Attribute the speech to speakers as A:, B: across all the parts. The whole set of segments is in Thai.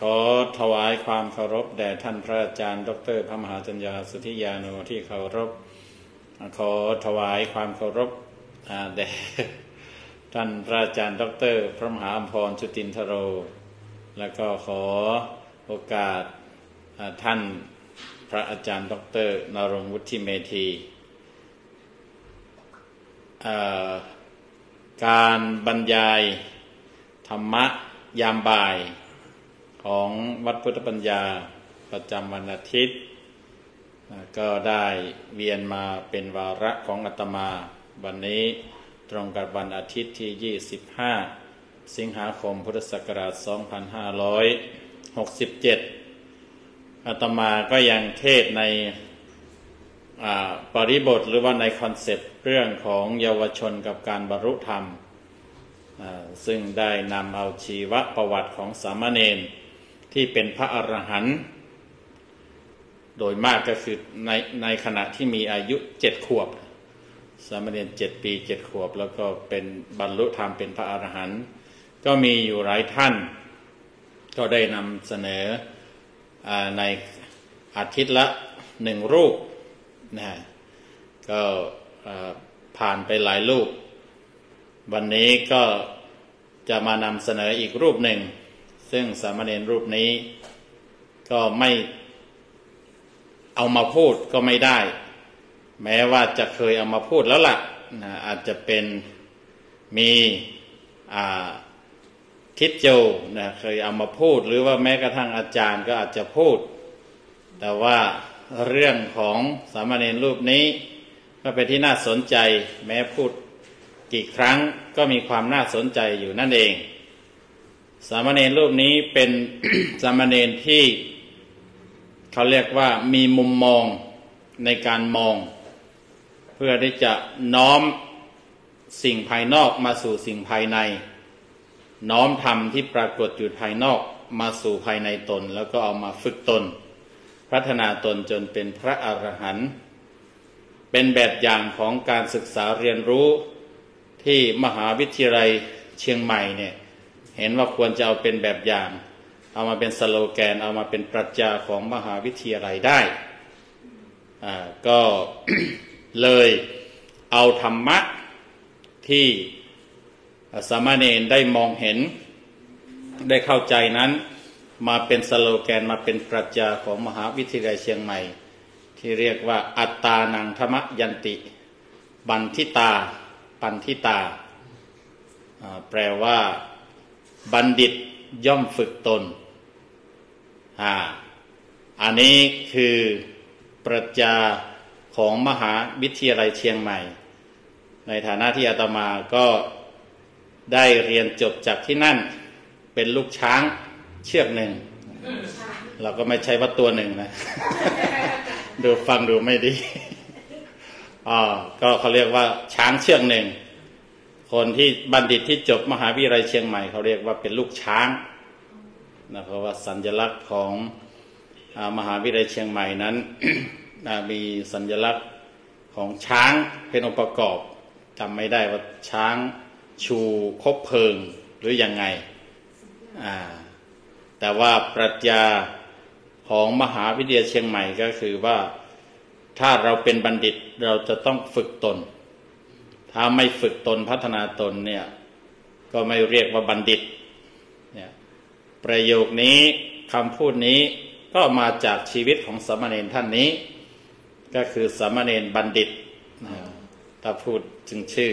A: ขอถวายความเคารพแด่ท่านพระอาจารย์ ดรพระมหาจัญญาสุธิยาโนที่เคารพ ขอถวายความเคารพแด่ท่านพระอาจารย์ ดร พระมหาอมพรชุตินทโร แล้วก็ขอโอกาสท่านพระอาจารย์ ดรนรงวุฒิเมธีการบรรยายธรรมะยามบ่าย ของวัดพุทธปัญญาประจำวันอาทิตย์ ก็ได้เวียนมาเป็นวาระของอาตมา วันนี้ตรงกับวันอาทิตย์ที่ 25 สิงหาคมพุทธศักราช 2567 อาตมาก็ยังเทศในปริบทหรือว่าในคอนเซปต์เรื่องของเยาวชนกับการบรรลุธรรม ซึ่งได้นำเอาชีวประวัติของสามเณร ที่เป็นพระอรหันต์โดยมากก็คือในในขณะที่มีอายุเจ็ดขวบ สามเณรเจ็ดปีเจ็ดขวบ แล้วก็เป็นบรรลุธรรมเป็นพระอรหันต์ก็มีอยู่หลายท่าน ก็ได้นำเสนออในอาทิตย์ละหนึ่งรูปนะก็ผ่านไปหลายรูป วันนี้ก็จะมานำเสนออีกรูปหนึ่ง ซึ่งสามเณรรูปนี้ ก็ไม่เอามาพูดก็ไม่ได้ แม้ว่าจะเคยเอามาพูดแล้วละ่ะนะอาจจะเป็นมีทิดโจนะเคยเอามาพูด หรือว่าแม้กระทั่งอาจารย์ก็อาจจะพูด แต่ว่าเรื่องของสามเณรรูปนี้ก็เป็นที่น่าสนใจ แม้พูดกี่ครั้งก็มีความน่าสนใจอยู่นั่นเอง สามเณรรูปนี้เป็นสามเณรที่เขาเรียกว่ามีมุมมองในการมอง เพื่อที่จะน้อมสิ่งภายนอกมาสู่สิ่งภายใน น้อมธรรมที่ปรากฏอยู่ภายนอกมาสู่ภายในตน แล้วก็เอามาฝึกตน พัฒนาตนจนเป็นพระอรหันต์เป็นแบบอย่างของการศึกษาเรียนรู้ที่มหาวิทยาลัยเชียงใหม่เนี่ย เห็นว่าควรจะเอาเป็นแบบอย่าง เอามาเป็นสโลแกน เอามาเป็นปรัชญาของมหาวิทยาลัยได้ก็เลยเอาธรรมะที่สามเณรได้มองเห็นได้เข้าใจนั้น มาเป็นสโลแกนมาเป็นปรัชญาของมหาวิทยาลัยเชียงใหม่ ที่เรียกว่าอัตตานังธรรมยันติ บันทิตา ปันทิตา แปลว่า บัณฑิตย่อมฝึกตนอ่าอันนี้คือปรัชญาของมหาวิทยาลัยเชียงใหม่ ในฐานะที่อาตมาก็ได้เรียนจบจากที่นั่นเป็นลูกช้างเชือกหนึ่ง เราก็ไม่ใช่ว่าตัวหนึ่งนะ ดูฟังดูไม่ดีอ๋อก็เขาเรียกว่าช้างเชือกหนึ่ง คนที่บัณฑิตที่จบมหาวิทยาลัยเชียงใหม่เขาเรียกว่าเป็นลูกช้างนะเพราะว่าสัญลักษณ์ของมหาวิทยาลัยเชียงใหม่นั้นมีสัญลักษณ์ของช้างเป็นองค์ประกอบจำไม่ได้ว่าช้างชูคบเพลิงหรือยังไง แต่ว่าปรัชญาของมหาวิทยาลัยเชียงใหม่ก็คือว่าถ้าเราเป็นบัณฑิตเราจะต้องฝึกตน ถ้าไม่ฝึกตนพัฒนาตนเนี่ย ก็ไม่เรียกว่าบัณฑิต เนี่ย ประโยคนี้คำพูดนี้ก็มาจากชีวิตของสมณเณรท่านนี้ ก็คือสมณเณรบัณฑิตถ้าพูดถึงชื่อ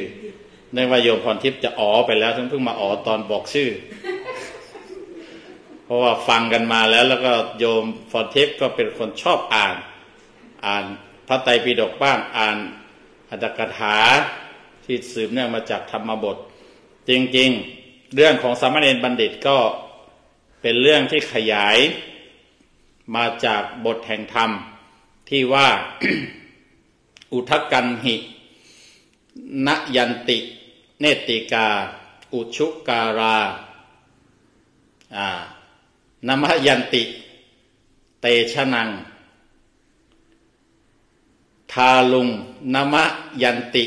A: เนื่องว่าโยมพรทิพย์จะอ๋อไปแล้วถึงเพิ่งมาอ๋อตอนบอกชื่อ เพราะว่าฟังกันมาแล้ว แล้วก็โยมพรทิพย์ก็เป็นคนชอบอ่าน อ่านพระไตรปิฎกบ้างอ่านอัตถกถา ที่สืบเนื่องมาจากธรรมบท จริงๆ เรื่องของสามเณรบัณฑิตก็เป็นเรื่องที่ขยายมาจากบทแห่งธรรมที่ว่าอุทกันหินยันติ เนติกา อุชุการาอ่านมยันติ เตชะนัง ทาลุงนมยันติ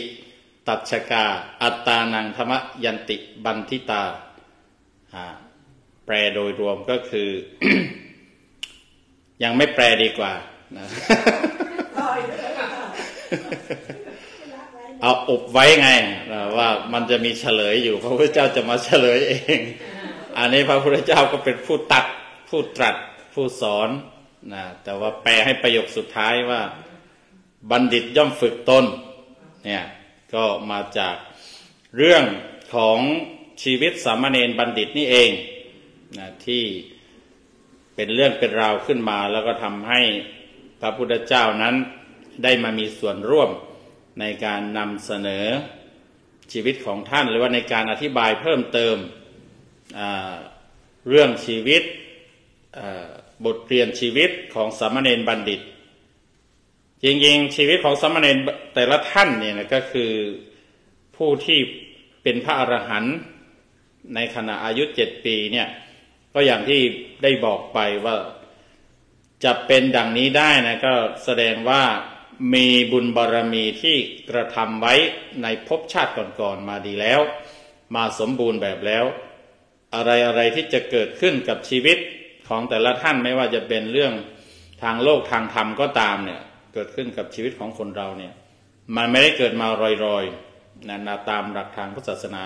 A: ตัชกา อัตตานังธรรมยันติบันทิตา แปลโดยรวมก็คือ ยังไม่แปลดีกว่านะเอาอบไว้ไงว่ามันจะมีเฉลยอยู่ พระพุทธเจ้าจะมาเฉลยเอง อันนี้พระพุทธเจ้าก็เป็นผู้ตัดผู้ตรัสผู้สอนนะแต่ว่าแปลให้ประโยคสุดท้ายว่า บัณฑิตย่อมฝึกตนเนี่ย ก็มาจากเรื่องของชีวิตสามเณรบัณฑิตนี่เองนะที่เป็นเรื่องเป็นราวขึ้นมา แล้วก็ทำให้พระพุทธเจ้านั้นได้มามีส่วนร่วมในการนำเสนอชีวิตของท่าน หรือว่าในการอธิบายเพิ่มเติมเรื่องชีวิตบทเรียนชีวิตของสามเณรบัณฑิต จริงๆ ชีวิตของสามเณรแต่ละท่านเนี่ยนะก็คือผู้ที่เป็นพระอรหันต์ในขณะอายุเจ็ดปีเนี่ยก็อย่างที่ได้บอกไปว่าจะเป็นดังนี้ได้นะก็แสดงว่ามีบุญบารรมีที่กระทำไว้ในภพชาติก่อนๆมาดีแล้ว มาสมบูรณ์แบบแล้ว อะไรอะไรที่จะเกิดขึ้นกับชีวิตของแต่ละท่านไม่ว่าจะเป็นเรื่องทางโลกทางธรรมก็ตามเนี่ย เกิดขึ้นกับชีวิตของคนเราเนี่ย มันไม่ได้เกิดมาลอยๆนะนะตามหลักทางพุทธศาสนา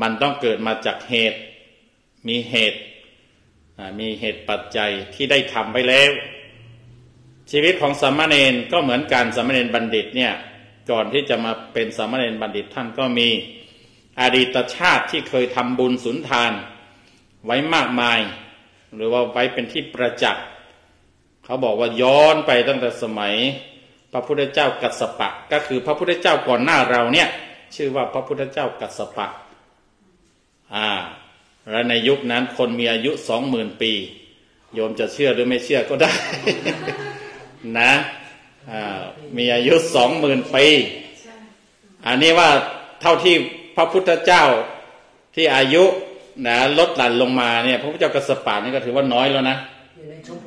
A: มันต้องเกิดมาจากเหตุ มีเหตุมีเหตุปัจจัยที่ได้ทำไปแล้ว ชีวิตของสามเณรก็เหมือนกันสามเณรบัณฑิตเนี่ยก่อนที่จะมาเป็นสามเณรบัณฑิตท่านก็มีอดีตชาติที่เคยทำบุญสุนทาน ไว้มากมาย หรือว่าไว้เป็นที่ประจักษ์ เขาบอกว่าย้อนไปตั้งแต่สมัย พระพุทธเจ้ากัสสปะ ก็คือพระพุทธเจ้าก่อนหน้าเราเนี่ย ชื่อว่าพระพุทธเจ้ากัสสปะอ่าและในยุคนั้นคนมีอายุสองหมื่นปี โยมจะเชื่อหรือไม่เชื่อก็ได้ นะมีอายุสองหมื่นปี อันนี้ว่าเท่าที่พระพุทธเจ้าที่อายุนะลดหลั่นลงมาเนี่ย พระพุทธเจ้ากัสปะนี่ก็ถือว่าน้อยแล้วนะ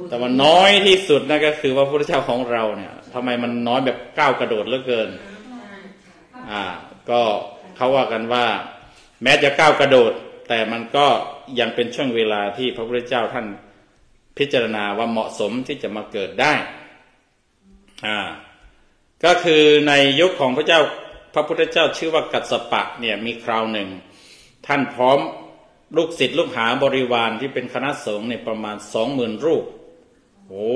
A: แต่ว่าน้อยที่สุดนะก็คือว่าพระพุทธเจ้าของเราเนี่ยทำไมมันน้อยแบบก้าวกระโดดเหลือเกิน อ่า ก็เขาว่ากันว่า แม้จะก้าวกระโดด แต่มันก็ยังเป็นช่วงเวลาที่พระพุทธเจ้าท่านพิจารณาว่าเหมาะสมที่จะมาเกิดได้ อ่า ก็คือในยุคของพระเจ้า พระพุทธเจ้าชื่อว่ากัสปะเนี่ยมีคราวหนึ่ง ท่านพร้อม ลูกศิษย์ลูกหาบริวารที่เป็นคณะสงฆ์ในประมาณสองหมื่นรูป โอ้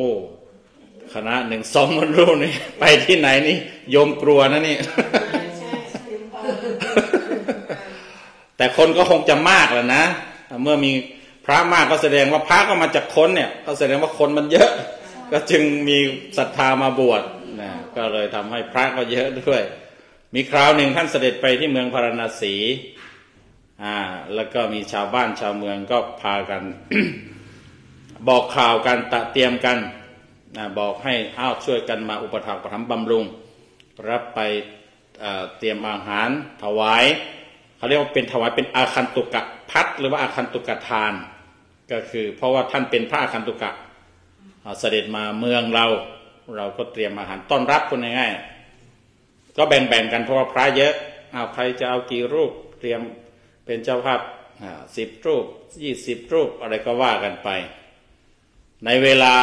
A: คณะหนึ่งสองหมื่นรูปนี่ไปที่ไหนนี่โยมกลัวนะนี่แต่คนก็คงจะมากแล้วนะเมื่อมีพระมากก็แสดงว่าพระก็มาจากคนเนี่ย ก็แสดงว่าคนมันเยอะ ก็จึงมีศรัทธามาบวชนะก็เลยทำให้พระก็เยอะด้วย มีคราวหนึ่งท่านเสด็จไปที่เมืองพาราณสี อ่าแล้วก็มีชาวบ้านชาวเมืองก็พากัน บอกข่าวกันตะเตรียมกันนะบอกให้อ้าวช่วยกันมาอุปถัมภ์ประทับบำรุง รับไปเตรียมอาหารถวายเขาเรียกว่าเป็นถวายเป็นอาคันตุกะพัดหรือว่าอาคันตุกะทาน ก็คือเพราะว่าท่านเป็นพระอาคันตุกะเสด็จมาเมืองเรา เราก็เตรียมอาหารต้อนรับคนง่ายๆก็แบ่งๆกันเพราะว่าพระเยอะเอาใครจะเอากี่รูปเตรียม เป็นเจ้าภาพสิบรูปยี่สิบรูปอะไรก็ว่ากันไป ในเวลา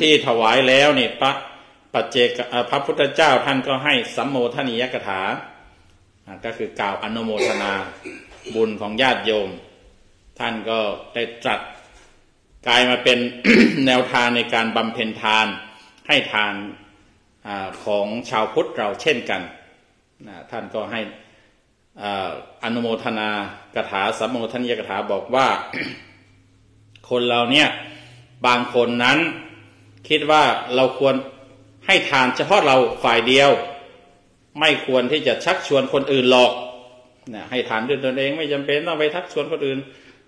A: ที่ถวายแล้วนี่พระปัจเจกพระพุทธเจ้าท่านก็ให้สัมโมทนียกถา ก็คือกล่าวอนุโมทนาบุญของญาติโยม ท่านก็ได้ตรัสกลายมาเป็นแนวทางในการบำเพ็ญทานให้ทานอของชาวพุทธเราเช่นกัน ท่านก็ให้ อนุโมทนากถาสัมโมทนียกถาบอกว่า คนเราเนี่ยบางคนนั้นคิดว่าเราควรให้ทานเฉพาะเราฝ่ายเดียว ไม่ควรที่จะชักชวนคนอื่นหรอกนะให้ทานด้วยตนเองไม่จำเป็นต้องไปทักชวนคนอื่น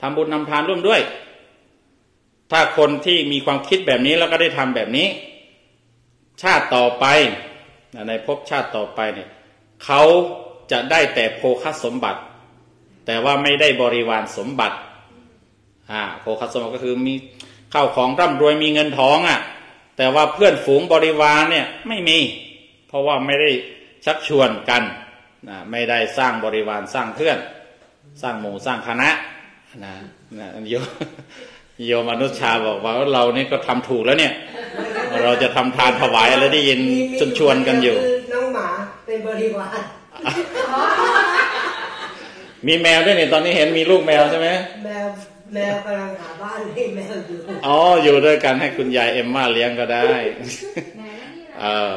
A: ทำบุญนำทานร่วมด้วย ถ้าคนที่มีความคิดแบบนี้แล้วก็ได้ทำแบบนี้ ชาติต่อไปในภพชาติต่อไปเนี่ยเขา จะได้แต่โภคสมบัติ แต่ว่าไม่ได้บริวารสมบัติอ่าโภคสมบัติก็คือมีข้าวของร่ำรวยมีเงินทองอะ แต่ว่าเพื่อนฝูงบริวารเนี่ยไม่มี เพราะว่าไม่ได้ชักชวนกันนะไม่ได้สร้างบริวารสร้างเพื่อน สร้างหมู่สร้างคณะนะนะโยโยมอนุชาบอกว่าเรานี่ก็ทำถูกแล้วเนี่ย เราจะทำทานถวายอะไรได้ยินชวนชวนกันอยู่
B: น้องหมาเป็นบริวาร
A: มีแมวด้วยเนี่ยตอนนี้เห็นมีลูกแมวใช่ไหม
B: แมวแมวกำลังหาบ้านให้แมวอยู่
A: อ๋ออยู่ด้วยกันให้คุณยายเอ็มมาเลี้ยงก็ได้เออ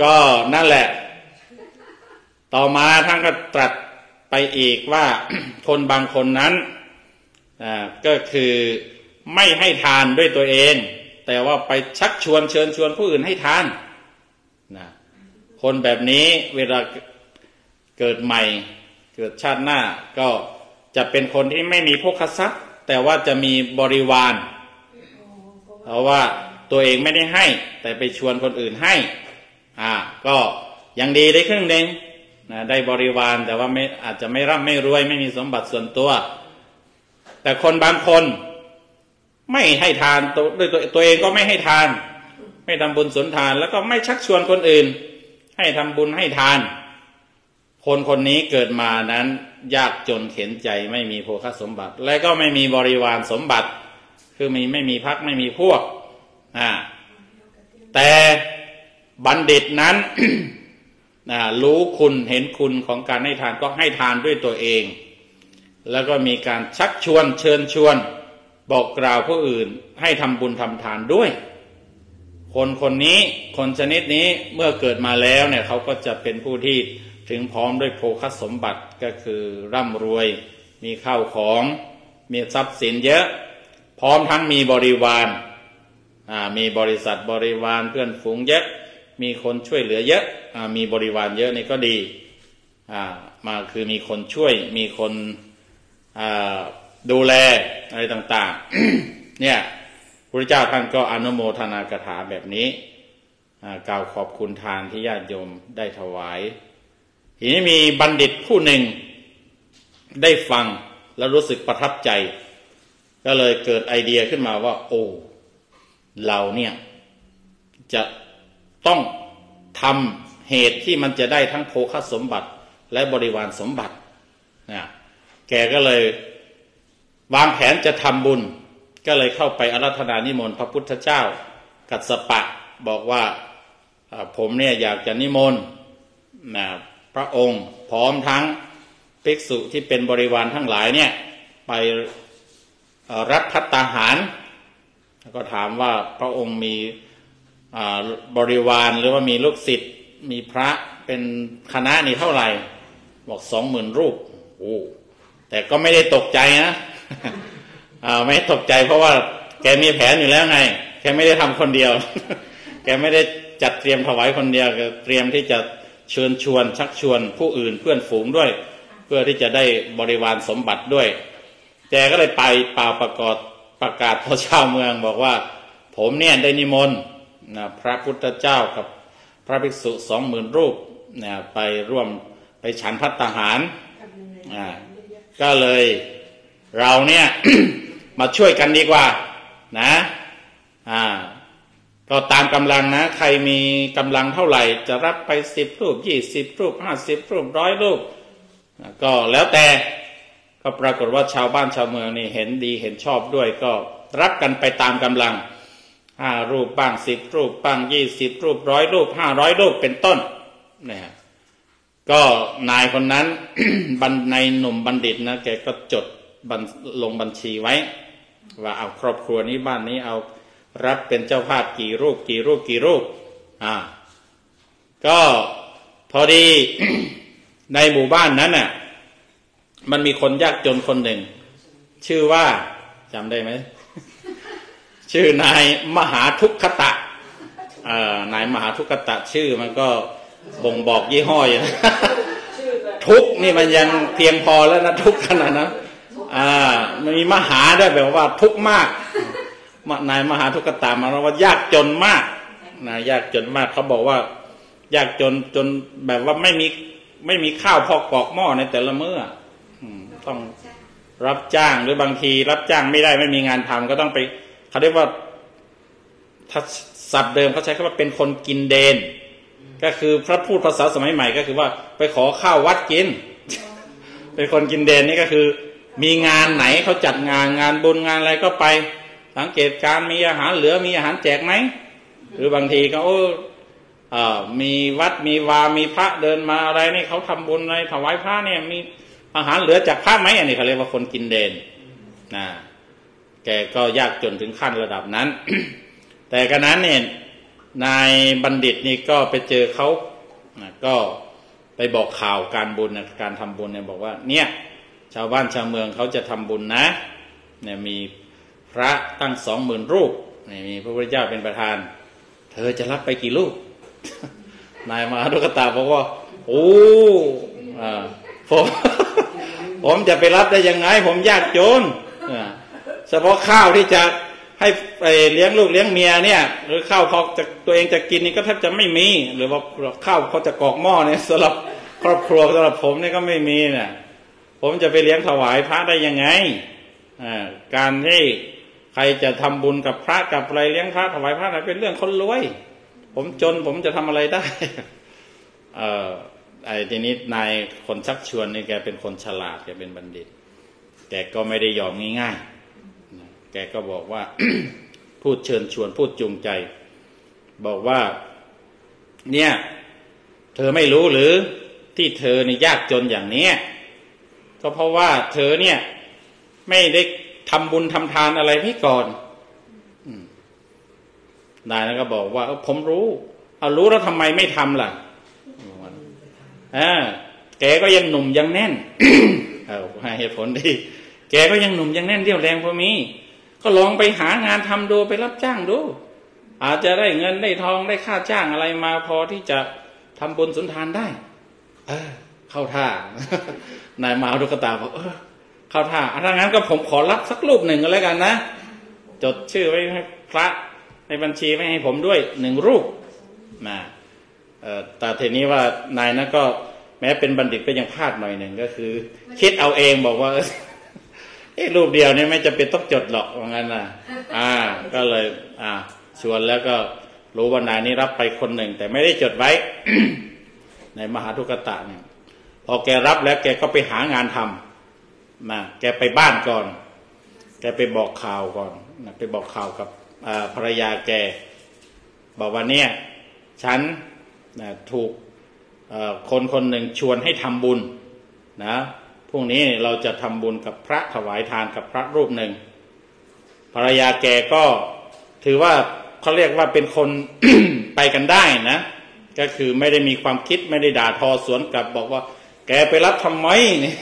A: ก็นั่นแหละ ต่อมาท่านก็ตรัสไปอีกว่าคนบางคนนั้นอ่าก็คือไม่ให้ทานด้วยตัวเอง แต่ว่าไปชักชวนเชิญชวนผู้อื่นให้ทานนะคนแบบนี้เวลา เกิดใหม่ เกิดชาติหน้า ก็จะเป็นคนที่ไม่มีพกทรัพย์ แต่ว่าจะมีบริวารเพราะว่าตัวเองไม่ได้ให้ แต่ไปชวนคนอื่นให้ อ่า ก็ยังดีได้ครึ่งหนึ่งนะได้บริวารแต่ว่าไม่อาจจะไม่ร่ำไม่รวย ไม่มีสมบัติส่วนตัว แต่คนบางคนไม่ให้ทานตัวด้วยตัวตัวเองก็ไม่ให้ทาน ไม่ทำบุญสนทาน แล้วก็ไม่ชักชวนคนอื่น ให้ทำบุญให้ทาน คนคนนี้เกิดมานั้น ยากจนเข็นใจไม่มีโภคสมบัติ และก็ไม่มีบริวารสมบัติ คือมีไม่มีพักไม่มีพวกอ่าแต่บัณฑิตนั้นนะรู้คุณเห็นคุณของการให้ทานก็ให้ทานด้วยตัวเอง แล้วก็มีการชักชวนเชิญชวน บอกกล่าวผู้อื่นให้ทำบุญทำทานด้วย คนคนนี้คนชนิดนี้เมื่อเกิดมาแล้วเนี่ยเขาก็จะเป็นผู้ที่ ถึงพร้อมด้วยโภคสมบัติก็คือร่ำรวย มีข้าวของ มีทรัพย์สินเยอะ พร้อมทั้งมีบริวารมีบริษัทบริวารเพื่อนฝูงเยอะ มีคนช่วยเหลือเยอะอ่ามีบริวารเยอะนี่ก็ดีมาคือมีคนช่วย มีคนดูแลอะไรต่างๆ เนี่ยพระเจ้าท่านก็อนุโมทนากถาแบบนี้กล่าวขอบคุณทานที่ญาติโยมได้ถวาย ทีนี้มีบัณฑิตผู้หนึ่งได้ฟังแล้วรู้สึกประทับใจ ก็เลยเกิดไอเดียขึ้นมาว่า โอ้เราเนี่ย จะต้องทำเหตุที่มันจะได้ทั้งโภคสมบัติและบริวารสมบัตินะแกก็เลยวางแผนจะทำบุญ ก็เลยเข้าไปอารัธนานิมนต์พระพุทธเจ้า กัสปะบอกว่าผมเนี่ยอยากจะนิมนต์นะ ระองค์พร้อมทั้งภิกษุที่เป็นบริวารทั้งหลายเนี่ยไปรับพัตตาหารแล้วก็ถามว่าพระองค์มีบริวารหรือว่ามีลูกศิษย์มีพระเป็นคณะนี่เท่าไหร่ บอกสองหมื่นรูปโอ้แต่ก็ไม่ได้ตกใจนะไม่ตกใจเพราะว่าแกมีแผนอยู่แล้วไง แกไม่ได้ทำคนเดียว แกไม่ได้จัดเตรียมถวายคนเดียวเตรียมที่จะ เชิญชวนชักชวนผู้อื่นเพื่อนฝูงด้วย เพื่อที่จะได้บริวารสมบัติด้วยแกก็เลยไปเป่าประกาศประกาศต่อชาวเมืองบอกว่า ผมเนี่ยได้นิมนต์นะพระพุทธเจ้ากับพระภิกษุสองหมื่นรูปนะไปร่วมไปฉันพัตตาหารอ่าก็เลยเราเนี่ยมาช่วยกันดีกว่านะอ่า ก็ตามกำลังนะ ใครมีกำลังเท่าไหร่ จะรับไปสิบรูปยี่สิบรูปห้าสิบรูปร้อยรูปก็แล้วแต่ก็ปรากฏว่าชาวบ้านชาวเมืองนี่เห็นดีเห็นชอบด้วยก็รับกันไปตามกำลังห้ารูปบ้างสิบรูปบ้างยี่สิบรูปร้อยรูปห้าร้อยรูปเป็นต้นนะฮะก็นายคนนั้นบันในหนุ่มบัณฑิตนะแกก็จดบัญลงบัญชีไว้ ว่าเอาครอบครัวนี้บ้านนี้เอา รับเป็นเจ้าภาพกี่รูปกี่รูปกี่รูป อ่า ก็พอดีในหมู่บ้านนั้นน่ะ มันมีคนยากจนคนหนึ่ง ชื่อว่าจำได้ไหม ชื่อนายมหาทุกขตะเอ่อนายมหาทุกขตะชื่อมันก็บ่งบอกยี่ห้ออยู่นะทุกนี่มันยังเพียงพอแล้วนะทุกขนาดนะอ่ามันมีมหาได้แบบว่าทุกมาก นายมหาทุกขตามาว่ายากจนมากนะยากจนมากเขาบอกว่า ยากจนจนแบบว่าไม่มีไม่มีข้าวพอกอกหม้อในแต่ละมื้อต้องรับจ้างหรือบางที รับจ้างไม่ได้ไม่มีงานทำก็ต้องไปเขาเรียกว่าถ้าศัพท์เดิมเขาใช้คำว่าเป็นคนกินเดน ก็คือพระพูดภาษาสมัยใหม่ก็คือว่า ไปขอข้าววัดกิน เป็นคนกินเดนนี่ก็คือ มีงานไหนเขาจัดงานงานบุญงานอะไรก็ไป สังเกตการมีอาหารเหลือมีอาหารแจกไหมหรือบางทีก็โอ้เอ่อมีวัดมีวา มีพระเดินมาอะไรนี่เขาทำบุญอะไรถวายพระเนี่ยมีอาหารเหลือจากพระไหมอันนี้เขาเรียกว่าคนกินเดนนะแกก็ยากจนถึงขั้นระดับนั้น แต่กันนั้นเนี่ยนายบัณฑิตนี่ก็ไปเจอเขาก็ไปบอกข่าวการบุญการทำบุญเนี่ยบอกว่า เนี่ย ชาวบ้านชาวเมืองเขาจะทำบุญนะ เนี่ยมี พระตั้งสองหมื่นรูปนี่มีพระพุทธเจ้าเป็นประธาน เธอจะรับไปกี่รูป นายมาดุกตาบอกว่า โอ้อาผมผมจะไปรับได้ยังไง ผมยากจนเฉพาะข้าวที่จะให้ไปเลี้ยงลูกเลี้ยงเมียเนี่ย หรือข้าวพอจะตัวเองจะกินนี่ก็แทบจะไม่มี หรือว่าข้าวเขาจะกรอกหม้อเนี่ยสำหรับครอบครัวสำหรับผมเนี่ยก็ไม่มีเนี่ยผมจะไปเลี้ยงถวายพระได้ยังไงอการที่ รจะทำบุญกับพระกับอะไรเลี้ยงพระถวายพระนั้นเป็นเรื่องคนรวย ผมจนผมจะทำอะไรได้ เออไอ้ทีนี้นายคนชักชวนนี่แกเป็นคนฉลาดแกเป็นบัณฑิต แกก็ไม่ได้ยอมง่ายๆ แกก็บอกว่า พูดเชิญชวนพูดจูงใจ บอกว่า เนี่ย เธอไม่รู้หรือที่เธอนี่ยากจนอย่างนี้ก็เพราะว่าเธอเนี่ย ไม่ได้ ทำบุญทำทานอะไรให้ก่อนอืมนายนั้นก็บอกว่าเออผมรู้ เอารู้แล้วทำไมไม่ทำล่ะอ่าแกก็ยังหนุ่มยังแน่นเอาให้เหตุผลดีแกก็ยังหนุ่มยังแน่นเรี่ยวแรงพอมี ก็ลองไปหางานทำดูไปรับจ้างดู อาจจะได้เงินได้ทองได้ค่าจ้างอะไรมาพอที่จะทำบุญสุนทานได้ เออเข้าท่านายมาเอาดุกตาบอกเออ เข้าท่าอะถ้างั้นก็ผมขอรับสักรูปหนึ่งก็แล้วกันนะ จดชื่อไว้ให้พระในบัญชีไว้ให้ผมด้วยหนึ่งรูปนะเอ่อแต่ทีนี้ว่านายนะก็แม้เป็นบัณฑิตก็ยังพลาดหน่อยหนึ่งก็คือ คิดเอาเองบอกว่าเอ้รูปเดียวเนี่ยไม่จะเป็นต้องจดหรอกว่างั้นนะอ่า ก็เลย อ่า ชวนแล้วก็รู้ว่านายนี้รับไปคนหนึ่ง แต่ไม่ได้จดไว้ ในมหาทุกตะเนี่ยพอแกรับแล้วแกก็ไปหางานทำ นะแกไปบ้านก่อน แกไปบอกข่าวก่อนนะไปบอกข่าวกับภรรยาแก บอกว่าเนี่ย ฉันนะถูกคนคนหนึ่งชวนให้ทำบุญนะพรุ่งนี้เราจะทำบุญกับพระถวายทานกับพระรูปหนึ่งภรรยาแกก็ถือว่าเขาเรียกว่าเป็นคนไปกันได้นะ ก็คือไม่ได้มีความคิดไม่ได้ด่าทอสวนกลับบอกว่า แกไปรับทำไมนี่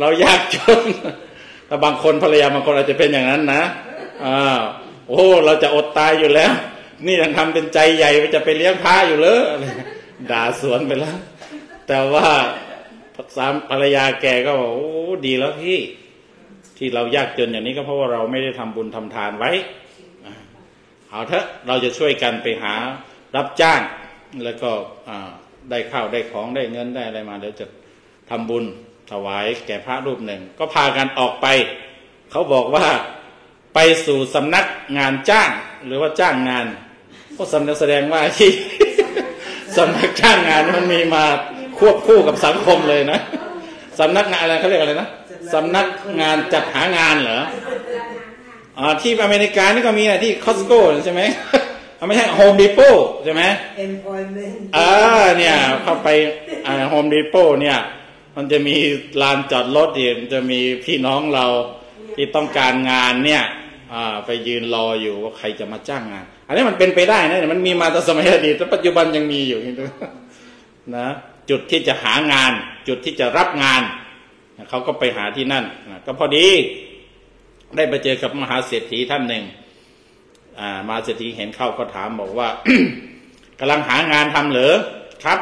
A: เรายากจนแต่บางคนภรรยาบางคนอาจจะเป็นอย่างนั้นนะอ่าโอ้ เราจะอดตายอยู่แล้ว นี่ยังทำเป็นใจใหญ่ไปจะไปเลี้ยงพระอยู่เลยด่าสวนไปแล้ว แต่ว่าสามภรรยาแกก็บอกโอ้ดีแล้วพี่ ที่เรายากจนอย่างนี้ก็เพราะว่าเราไม่ได้ทำบุญทำทานไว้เอาเถอะเราจะช่วยกันไปหารับจ้าง แล้วก็อ่าได้ข้าวได้ของได้เงินได้อะไรมาเดี๋ยวจะทำบุญ ถวายแก่พระรูปหนึ่ง ก็พากันออกไป เขาบอกว่าไปสู่สำนักงานจ้าง หรือว่าจ้างงานก็สำนักแสดงว่าที่สำนักจ้างงานมันมีมาควบคู่กับสังคมเลยนะสำนักงานอะไรเขาเรียกอะไรนะสำนักงานจัดหางานเหรออ่าที่อเมริกานี่ก็มีนะที่ Costco ใช่ไหมอ่าไม่ใช่ Home Depot ใช่ไหม
B: employment
A: อ่าเนี่ยเข้าไป Home Depot เนี่ย มันจะมีลานจอดรถอีกมันจะมีพี่น้องเราที่ต้องการงานเนี่ยไปยืนรออยู่ว่าใครจะมาจ้างงาน อันนี้มันเป็นไปได้นะมันมีมาแต่สมัยอดีตแต่ปัจจุบันยังมีอยู่นะจุดที่จะหางาน จุดที่จะรับงานเขาก็ไปหาที่นั่นก็พอดี ได้ไปเจอกับมหาเศรษฐีท่านหนึ่งมหาเศรษฐีเห็นเข้าก็ถามบอกว่ากำลังหางานทำเหรอครับ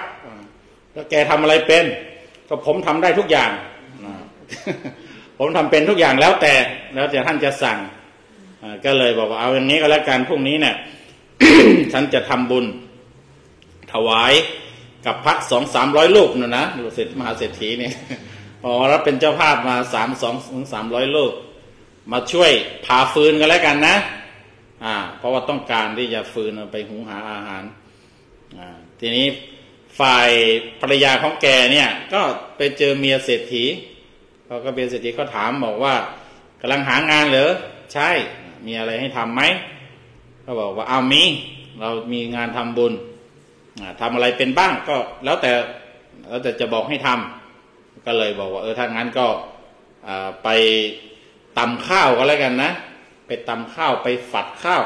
A: แล้วแกทำอะไรเป็น ก็ผมทำได้ทุกอย่างผมทำเป็นทุกอย่างแล้วแต่แล้วแต่ท่านจะสั่งก็เลยบอกว่าเอาอย่างนี้ก็แล้วกันพรุ่งนี้เนี่ยฉันจะทำบุญ ถวายกับพระสองสามร้อยลูกนะนะลูกศิษย์มหาเศรษฐีเนี่ยอ๋อรับเป็นเจ้าภาพมาสามสองถึงสามร้อยลูก มาช่วยพาฟืนกันแล้วกันนะ อ่า เพราะว่าต้องการที่จะฟืนไปหุงหาอาหาร อ่า ทีนี้ ฝ่ายภรรยาของแกเนี่ย ก็ไปเจอเมียเศรษฐีเขาก็เป็นเศรษฐีเขาถามบอกว่ากำลังหางานเหรอใช่มีอะไรให้ทำไหมเขาบอกว่าเอามีเรามีงานทำบุญอ่าทำอะไรเป็นบ้างก็แล้วแต่แล้วแต่จะบอกให้ทำก็เลยบอกว่าเออถ้างั้นก็ไปตำข้าวก็แล้วกันนะ ไปตำข้าวไปฝัดข้าว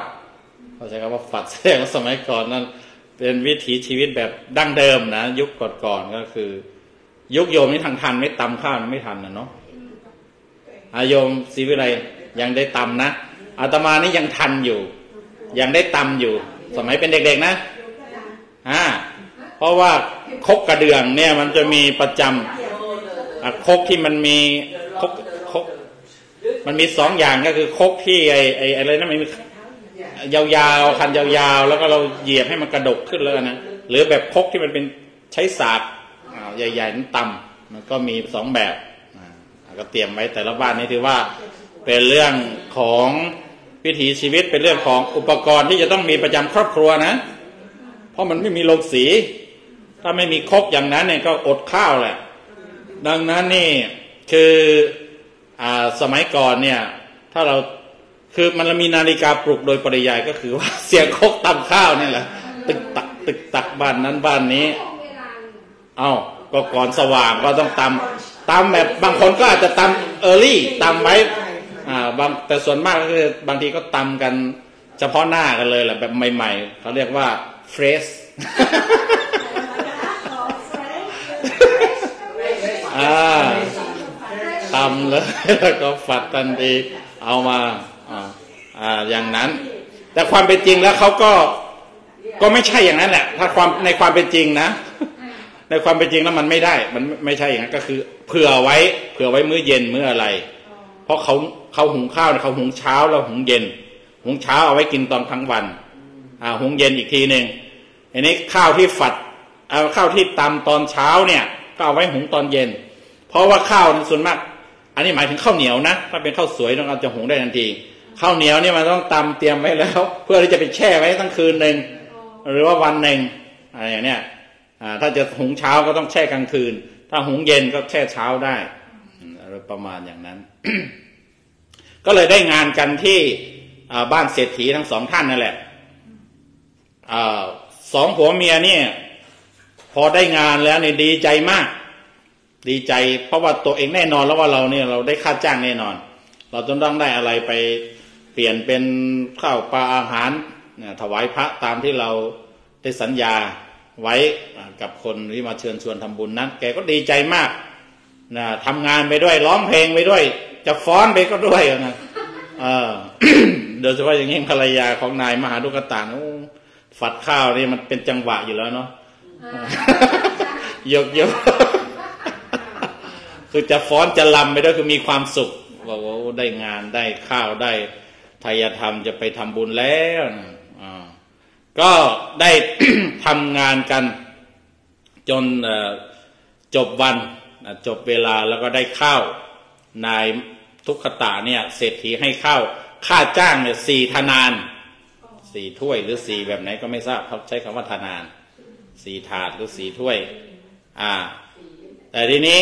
A: เขาใช้คำว่าฝัดแสดงว่าสมัยก่อนนั้น เป็นวิถีชีวิตแบบดั้งเดิมนะยุคก่อนๆก็คือ ยุคโยมนี่ทางทันไม่ตำข้าวไม่ทันนะเนาะอาโยมศรีวิไลยังได้ตำนะอาตมานี่ยังทันอยู่ ยังได้ตำอยู่ สมัยเป็นเด็กๆนะอ่าเพราะว่าคกกระเดืองเนี่ยมันจะมีประจำอะคกที่มันมีคกคกมันมีสองอย่างก็คือคกที่ไอไออะไรนะมันมี ยาวๆคันยาวๆ แล้วก็เราเหยียบให้มันกระดกขึ้นแล้วนะหรือแบบคกที่มันเป็นใช้สากใหญ่ๆนั้นต่ำมันก็มีสองแบบก็เตรียมไว้แต่ละบ้านนี่ถือว่าเป็นเรื่องของวิถีชีวิตเป็นเรื่องของอุปกรณ์ที่จะต้องมีประจำครอบครัวนะ เพราะมันไม่มีโรงสี ถ้าไม่มีคกอย่างนั้นเนี่ยก็อดข้าวแหละ ดังนั้นนี่คืออสมัยก่อนเนี่ย ถ้าเรา คือมันมีนาฬิกาปลุกโดยปริยายก็คือว่าเสียงคกตำข้าวนี่แหละ ตึกตักตึกตักบ้านนั้นบ้านนี้ เอ้าก็ก่อนสว่างก็ต้องตำตำแบบบางคนก็อาจจะตำเออร์ลี่ตำไว้อ่าบางแต่ส่วนมากก็คือบางทีก็ตำกันเฉพาะหน้ากันเลยแหละแบบใหม่ ๆเขาเรียกว่าเฟรชอ่าตำเลยแล้วก็ฝัดทันทีเอามา อ่าอ่าอย่างนั้น แต่ความเป็นจริงแล้วเขาก็ก็ไม่ใช่อย่างนั้นแหละ ถ้าความในความเป็นจริงนะ ในความเป็นจริงแล้วมันไม่ได้ มันไม่ใช่อย่างนั้นก็คือ เผื่อไว้เผื่อไว้มื้อเย็นมื้ออะไร เพราะเขาเขาหุงข้าวเนี่ยเขาหุงเช้าแล้วหุงเย็น หุงเช้าเอาไว้กินตอนทั้งวัน อ่า หุงเย็นอีกทีหนึ่งอันนี้ข้าวที่ฝัดเอาข้าวที่ตำตอนเช้าเนี่ย ก็เอาไว้หุงตอนเย็น เพราะว่าข้าวส่วนมาก อันนี้หมายถึงข้าวเหนียวนะถ้าเป็นข้าวสวยต้องเอาจะหุงได้ทันที ข้าวเหนียวเนี่ยมันต้องตำเตรียมไว้แล้ว เพื่อที่จะไปแช่ไว้ทั้งคืนหนึ่งหรือว่าวันหนึ่งอะไรอย่างเนี้ยถ้าจะหุงเช้าก็ต้องแช่กลางคืน ถ้าหุงเย็นก็แช่เช้าได้อือประมาณอย่างนั้น ก็เลยได้งานกันที่บ้านเศรษฐีทั้งสองท่านนั่นแหละอสองผัวเมียเนี่ย พอได้งานแล้วเนี่ยดีใจมาก ดีใจ เพราะว่าตัวเองแน่นอนแล้วว่าเราเนี่ยเราได้ค่าจ้างแน่นอน เราจะต้องได้อะไรไป เปลี่ยนเป็นข้าวปลาอาหารถวายพระตามที่เราได้สัญญาไว้กับคนที่มาเชิญชวนทำบุญนั้น แกก็ดีใจมากนะทำงานไปด้วยร้องเพลงไปด้วย จะฟ้อนไปก็ด้วยนะเออโดยเฉพาะอย่างยิ่งภรรยาของนายมหาดุกตาโอ้ฝัดข้าวนี่มันเป็นจังหวะอยู่แล้วเนาะยกยกคือจะฟ้อนจะลำไปด้วยคือมีความสุขว่าได้งานได้ข้าวได้ ทายธรรมจะไปทำบุญแล้วนะก็ได้ทำงานกัน จนจบวันจบเวลาแล้วก็ได้ข้าวนายทุกขตาเนี่ยเศรษฐีให้ข้าวค่าจ้างเนี่ยสี่ธนานสี่ถ้วยหรือสี่แบบไหนก็ไม่ทราบเขาใช้คำว่าธนานสี่ถาดหรือสี่ถ้วย อ่า แต่ทีนี้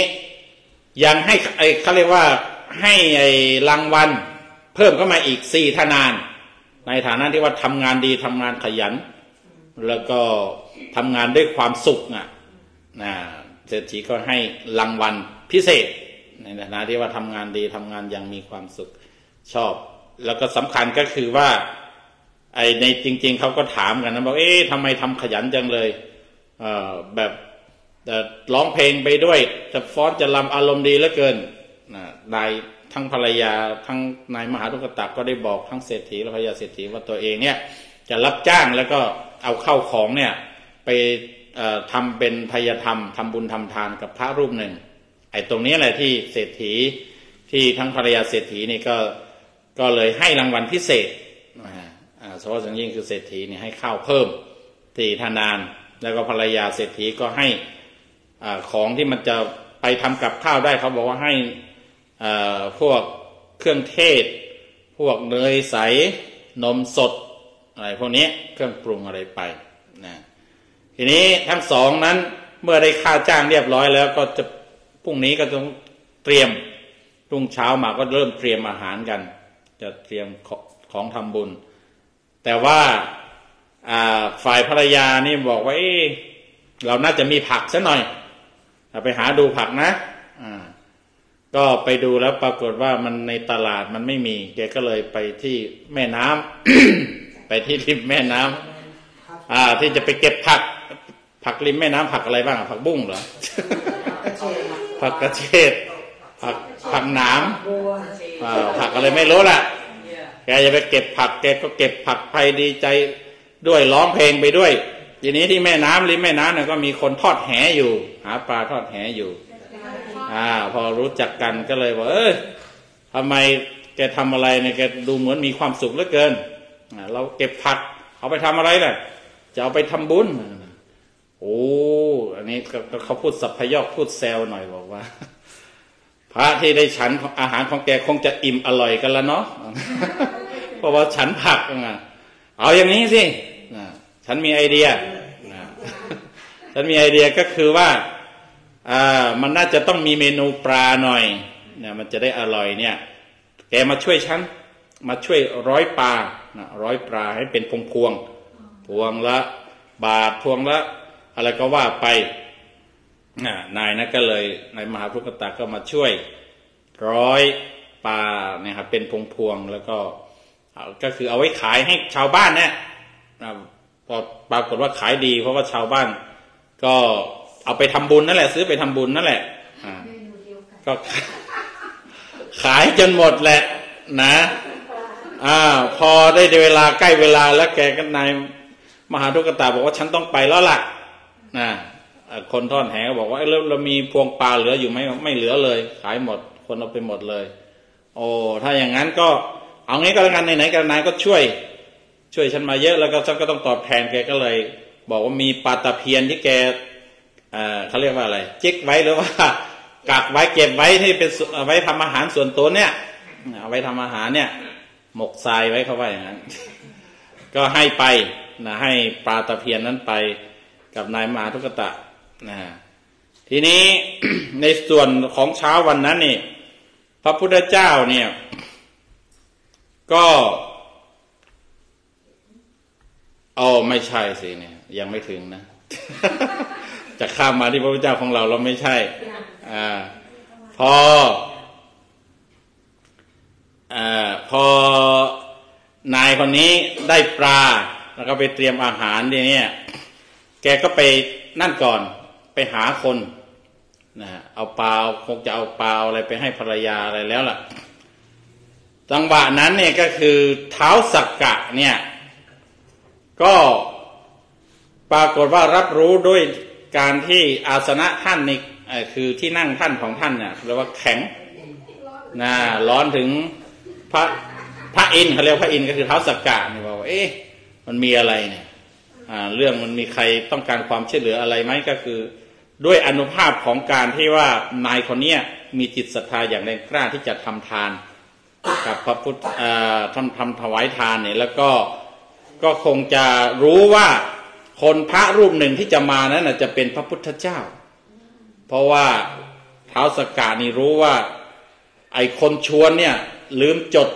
A: ยังให้ไอ้เขาเรียกว่าให้ไอ้รางวัล เพิ่มเข้ามาอีกสี่ธนาน ในฐานะที่ว่าทำงานดีทำงานขยัน แล้วก็ทำงานด้วยความสุขอะนะเศรษฐีก็ให้รางวัลพิเศษ ในฐานะที่ว่าทำงานดีทำงานยังมีความสุขชอบ แล้วก็สำคัญก็คือว่า ไอในจริง ๆเขาก็ถามกันนะบอกเอ๊ะทำไมทำขยันจังเลยเอ่อแบบร้องเพลงไปด้วยจะฟ้อนจะรำอารมณ์ดีเหลือเกินนะนาย ทั้งภรรยาทั้งนายมหาทุกตักก็ได้บอกทั้งเศรษฐีและภรรยาเศรษฐีว่าตัวเองเนี่ยจะรับจ้างแล้วก็เอาเข้าของเนี่ยไปเอ่อทำเป็นทายธรรมทำบุญทำทานกับพระรูปหนึ่งไอ้ตรงนี้แหละที่เศรษฐีที่ทั้งภรรยาเศรษฐีนี่ก็ก็เลยให้รางวัลพิเศษนะฮะเฉพาะอย่างยิ่งคือเศรษฐีนี่ให้ข้าวเพิ่มที่ธนาน แล้วก็ภรรยาเศรษฐีก็ให้อาของที่มันจะไปทำกับข้าวได้เขาบอกว่าให้ พวกเครื่องเทศ พวกเนยใส นมสด อะไรพวกนี้เครื่องปรุงอะไรไปนะทีนี้ทั้งสองนั้นเมื่อได้ค่าจ้างเรียบร้อยแล้วก็จะพรุ่งนี้ก็ต้องเตรียมรุ่งเช้ามาก็เริ่มเตรียมอาหารกัน จะเตรียมของของทำบุญ แต่ว่าฝ่ายภรรยานี่บอกว่าเเราน่าจะมีผักซะหน่อยไปหาดูผักนะอ่า ก็ไปดูแล้วปรากฏว่ามันในตลาดมันไม่มี แกก็เลยไปที่แม่น้ำไปที่ริมแม่น้ำ
B: ครับ
A: อ่า ที่จะไปเก็บผัก ผักริมแม่น้ำผักอะไรบ้างอะผักบุ้งเหรอ
B: กระเฉด
A: ผักกระเฉดผักผักหนาม
B: บัว
A: อ่าผักอะไรไม่รู้ล่ะ แกจะไปเก็บผัก แกก็เก็บผักไปดีใจด้วยร้องเพลงไปด้วย ทีนี้ที่แม่น้ำริมแม่น้ำเนี่ยก็มีคนทอดแหอยู่ หาปลาทอดแหอยู่ อ่า พอรู้จักกันก็เลยบอกเอ้ยทำไมแกทำอะไรเนี่ยแกดูเหมือนมีความสุขเหลือเกินเราเก็บผัก เอาไปทำอะไรล่ะ จะเอาไปทำบุญโอ้อันนี้เขาพูดสัพพยอกพูดแซวหน่อยบอกว่า พระที่ได้ฉันอาหารของแกคงจะอิ่มอร่อยกันแล้วเนาะเพราะว่าฉันผักอะเอาอย่างนี้สิฉันมีไอเดียฉันมีไอเดียก็คือว่า อ่ามันน่าจะต้องมีเมนูปลาหน่อยเนี่ยมันจะได้อร่อยเนี่ยแกมาช่วยฉันมาช่วยร้อยปลานะร้อยปลาให้เป็นพวงพวงพวงละบาทพวงละ อะไรก็ว่าไปอ่านายนะก็เลยนายมหาพุทธตาก็มาช่วยร้อยปลาเนี่ยครับเป็นพวงพวงแล้วก็ก็คือเอาไว้ขายให้ชาวบ้านเนี่ยอ่าปรากฏว่าขายดี เพราะว่าชาวบ้านก็ เอาไปทำบุญนั่นแหละ ซื้อไปทำบุญนั่นแหละอ่าก็ขายจนหมดแหละ นะอ่าพอได้เวลาใกล้เวลาแล้วแกก็นายมหาทุกตาบอกว่าฉันต้องไปแล้วล่ะนะอ่าคนทอดแหก็บอกว่าเอ้ยแล้วเรามีพวงปลาเหลืออยู่ไหมไม่เหลือเลย ขายหมด คนเอาไปหมดเลย โอ้ถ้าอย่างนั้นก็ เอางี้ก็แล้วกันไหนๆกันนายก็ช่วย ช่วยฉันมาเยอะแล้วก็ฉันก็ต้องตอบแทนแกก็เลย บอกว่ามีปลาตะเพียนที่แก เขาเรียกว่าอะไรจิกไว้หรือว่ากักไว้เก็บไว้ที่เป็นเอาไว้ทำอาหารส่วนตัวเนี่ยเอาไว้ทำอาหารเนี่ย หมกทรายไว้เขาไว่าอย่างนั้น ก็ให้ไปนะให้ปลาตะเพียนนั้นไปกับนายมหาทุกตะนะทีนี้ในส่วนของเช้าวันนั้นนี่พระพุทธเจ้าเนี่ย ก็อ๋อไม่ใช่สิเนี่ย ยังไม่ถึงนะ จะข้ามมาที่พระพุทธเจ้าของเราเราไม่ใช่ อ่า พอ อ่า พอนายคนนี้ได้ปลา แล้วก็ไปเตรียมอาหารทีเนี่ย แกก็ไปนั่นก่อน ไปหาคนนะเอาปลาคงจะเอาปลาอะไรไปให้ภรรยาอะไรแล้วล่ะ จังหวะนั้นเนี่ยก็คือเท้าสักกะเนี่ย ก็ปรากฏว่ารับรู้ด้วย การที่อาสนะท่านนี่คือที่นั่งท่านของท่านเนี่ยเรียกว่าแข็งนะร้อนถึงพระพระอินเขาเรียกพระอินก็คือเท้าสักกะเนี่ยบอกว่าเอ๊ะมันมีอะไรเนี่ยเรื่องมันมีใครต้องการความช่วยเหลืออะไรไหมก็คือ ด้วยอนุภาพของการที่ว่านายคนเนี้ยมีจิตศรัทธาอย่างแรงกล้าที่จะทำทาน กับพระพุทธทำทำถวายทานเนี่ยแล้วก็ก็คงจะรู้ว่า คนพระรูปหนึ่งที่จะมานั้นน่ะจะเป็นพระพุทธเจ้า เพราะว่าเท้าวสกกานี่รู้ว่า ไอคนชวนเนี่ย ลืมจด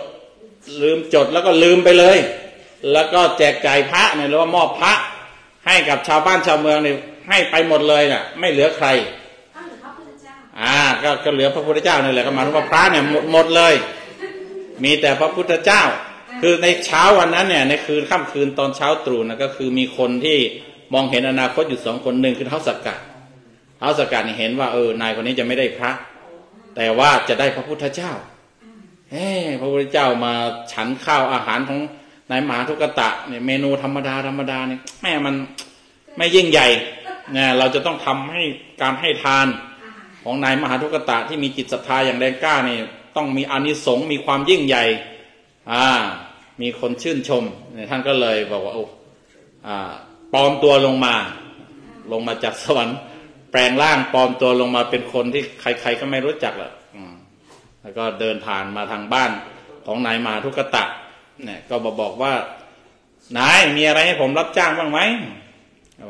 A: ลืมจดแล้วก็ลืมไปเลย แล้วก็แจกจ่ายพระเนี่ยหรือว่ามอบพระ ให้กับชาวบ้านชาวเมืองเนี่ยให้ไปหมดเลยน่ะ ไม่เหลือใคร
C: ท่านหรือพระพุทธเจ้า
A: อ่าก็ก็เหลือพระพุทธเจ้านี่แหละก็หมายถึงว่าพระเนี่ยหมดหมดเลย มีแต่พระพุทธเจ้า คือในเช้าวันนั้นเนี่ยในคืนค่ำคืนตอนเช้าตรู่นะก็คือมีคนที่มองเห็นอนาคตอยู่สองคนหนึ่งคือเท้าสกกัดเท้าสกกัดนี่เห็นว่าเออนายคนนี้จะไม่ได้พระ แต่ว่าจะได้พระพุทธเจ้าเฮ้พระพุทธเจ้ามาฉันข้าวอาหารของนายมหาทุกตะเนี่ยเมนูธรรมดาธรรมดาเนี่ยแม่มันไม่ยิ่งใหญ่เนี่ยเราจะต้องทำให้การให้ทานของนายมหาทุกตะที่มีจิตศรัทธาอย่างแรงกล้าเนี่ยต้องมีอานิสงส์มีความยิ่งใหญ่ อ่า มีคนชื่นชม ท่านก็เลยบอกว่าโอ้ปลอมตัวลงมา ลงมาจากสวรรค์แปลงร่างปลอมตัวลงมาเป็นคนที่ใคร ๆ ก็ไม่รู้จักแหละอืมแล้วก็เดินผ่านมาทางบ้านของนายมาทุกตะ เนี่ย ก็บอกบอกว่านายมีอะไรให้ผมรับจ้างบ้างไหม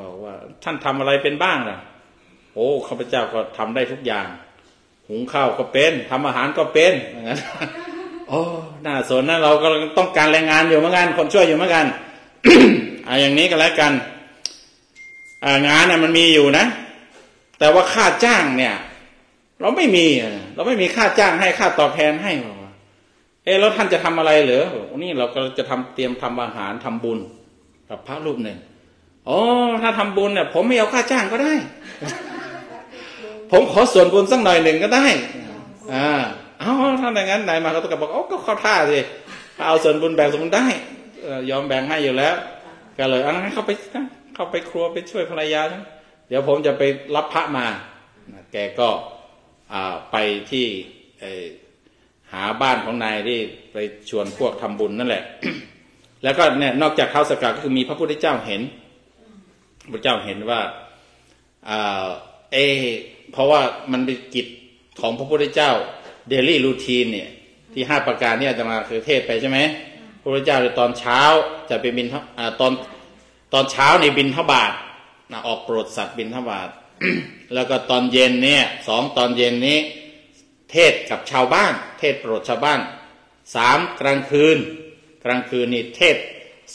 A: บอกว่า ท่านทำอะไรเป็นบ้างล่ะ โอ้ข้าพเจ้าก็ทำได้ทุกอย่าง หุงข้าวก็เป็นทำอาหารก็เป็นอย่างนั้น โอ้น่าสนนะเราก็ต้องการแรงงานอยู่เหมือนกันคนช่วยอยู่เหมือนกันอ่าอย่างนี้ก็แล้วกันงานเนี่ยมันมีอยู่นะ แต่ว่าค่าจ้างเนี่ย เราไม่มีเราไม่มีค่าจ้างให้ค่าตอบแทนให้บอกว่าเออแล้วท่านจะทำอะไรเหรอบอนี่เราก็จะทำเตรียมทำอาหารทำบุญกับพระรูปหนึ่งอ๋อถ้าทำบุญเนี่ยผมไม่เอาค่าจ้างก็ได้ ผมขอส่วนบุญสักหน่อยหนึ่งก็ได้ อ่า เอาถ้าอย่างนั้นนายมาเขาตก็บอกโอ้ก็เข้าท่าสิเอาส่วนบุญแบ่งส่วนบุญได้ยอมแบ่งให้อยู่แล้ว ก็เลยเอางั้เขาไปเข้าไปครัวไปช่วยภรรยาเดี๋ยวผมจะไปรับพระมาแกก็ไปที่หาบ้านของนายที่ไปชวนพวกทำบุญนั่นแหละ แล้วก็เนี่ยนอกจากเท้าสกกัดก็คือมีพระพุทธเจ้าเห็นพระเจ้าเห็นว่าอ่าเออเพราะว่ามันเป็นกิจของพระพุทธเจ้า เดลี่รูทีนเนี่ยที่ห้าประการเนี่ยจะมาคือเทศไปใช่ไหมพระพุทธเจ้าในตอนเช้าจะไปบินทอ่าตอนตอนเช้าในบินทบาทนะออกโปรดสัตว์บินทบาทแล้วก็ตอนเย็นเนี่ยสองตอนเย็นนี้ เทศกับชาวบ้าน เทศโปรดชาวบ้านสามกลางคืน กลางคืนนี่เทศ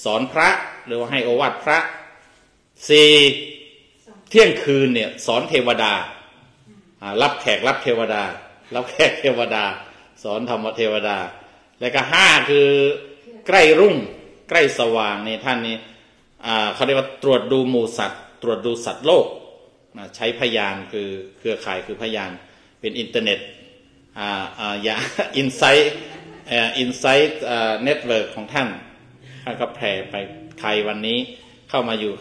A: สอนพระหรือว่าให้โอวาทพระสี่เที่ยงคืนเนี่ยสอนเทวดาอ่ารับแขกรับเทวดา รับแขกเทวดา สอนธรรมเทวดา แล้วก็ห้าคือใกล้รุ่ง ใกล้สว่างนี่ท่านนี่เขาเรียกว่าตรวจดูหมู่สัตว์ ตรวจดูสัตว์โลกใช้พระญาณคือเครือข่ายคือพระญาณเป็นอินเทอร์เน็ตอ่าอ่าอย่า insight insight network ของท่านท่านก็แผ่ไปใครวันนี้เข้ามาอยู่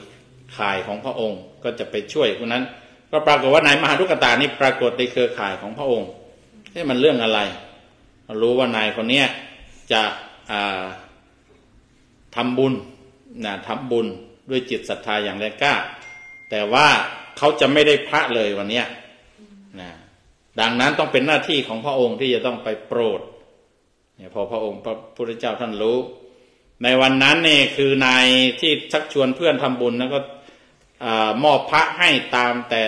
A: ข่ายของพระองค์ ก็จะไปช่วยคนนั้น ก็ปรากฏว่านายมหาทุกตานี่ปรากฏในเครือข่ายของพระองค์ นี่มันเรื่องอะไร รู้ว่านายคนเนี้ยจะอ่าทำบุญนะทำบุญด้วยจิตศรัทธาอย่างแรงกล้า แต่ว่าเขาจะไม่ได้พระเลยวันเนี้ยนะดังนั้นต้องเป็นหน้าที่ของพระองค์ที่จะต้องไปโปรดเนี่ยพอพระองค์พระพุทธเจ้าท่านรู้ ในวันนั้นเนี่ยคือนายที่ชักชวนเพื่อนทำบุญแล้วก็อมอบพระให้ตามแต่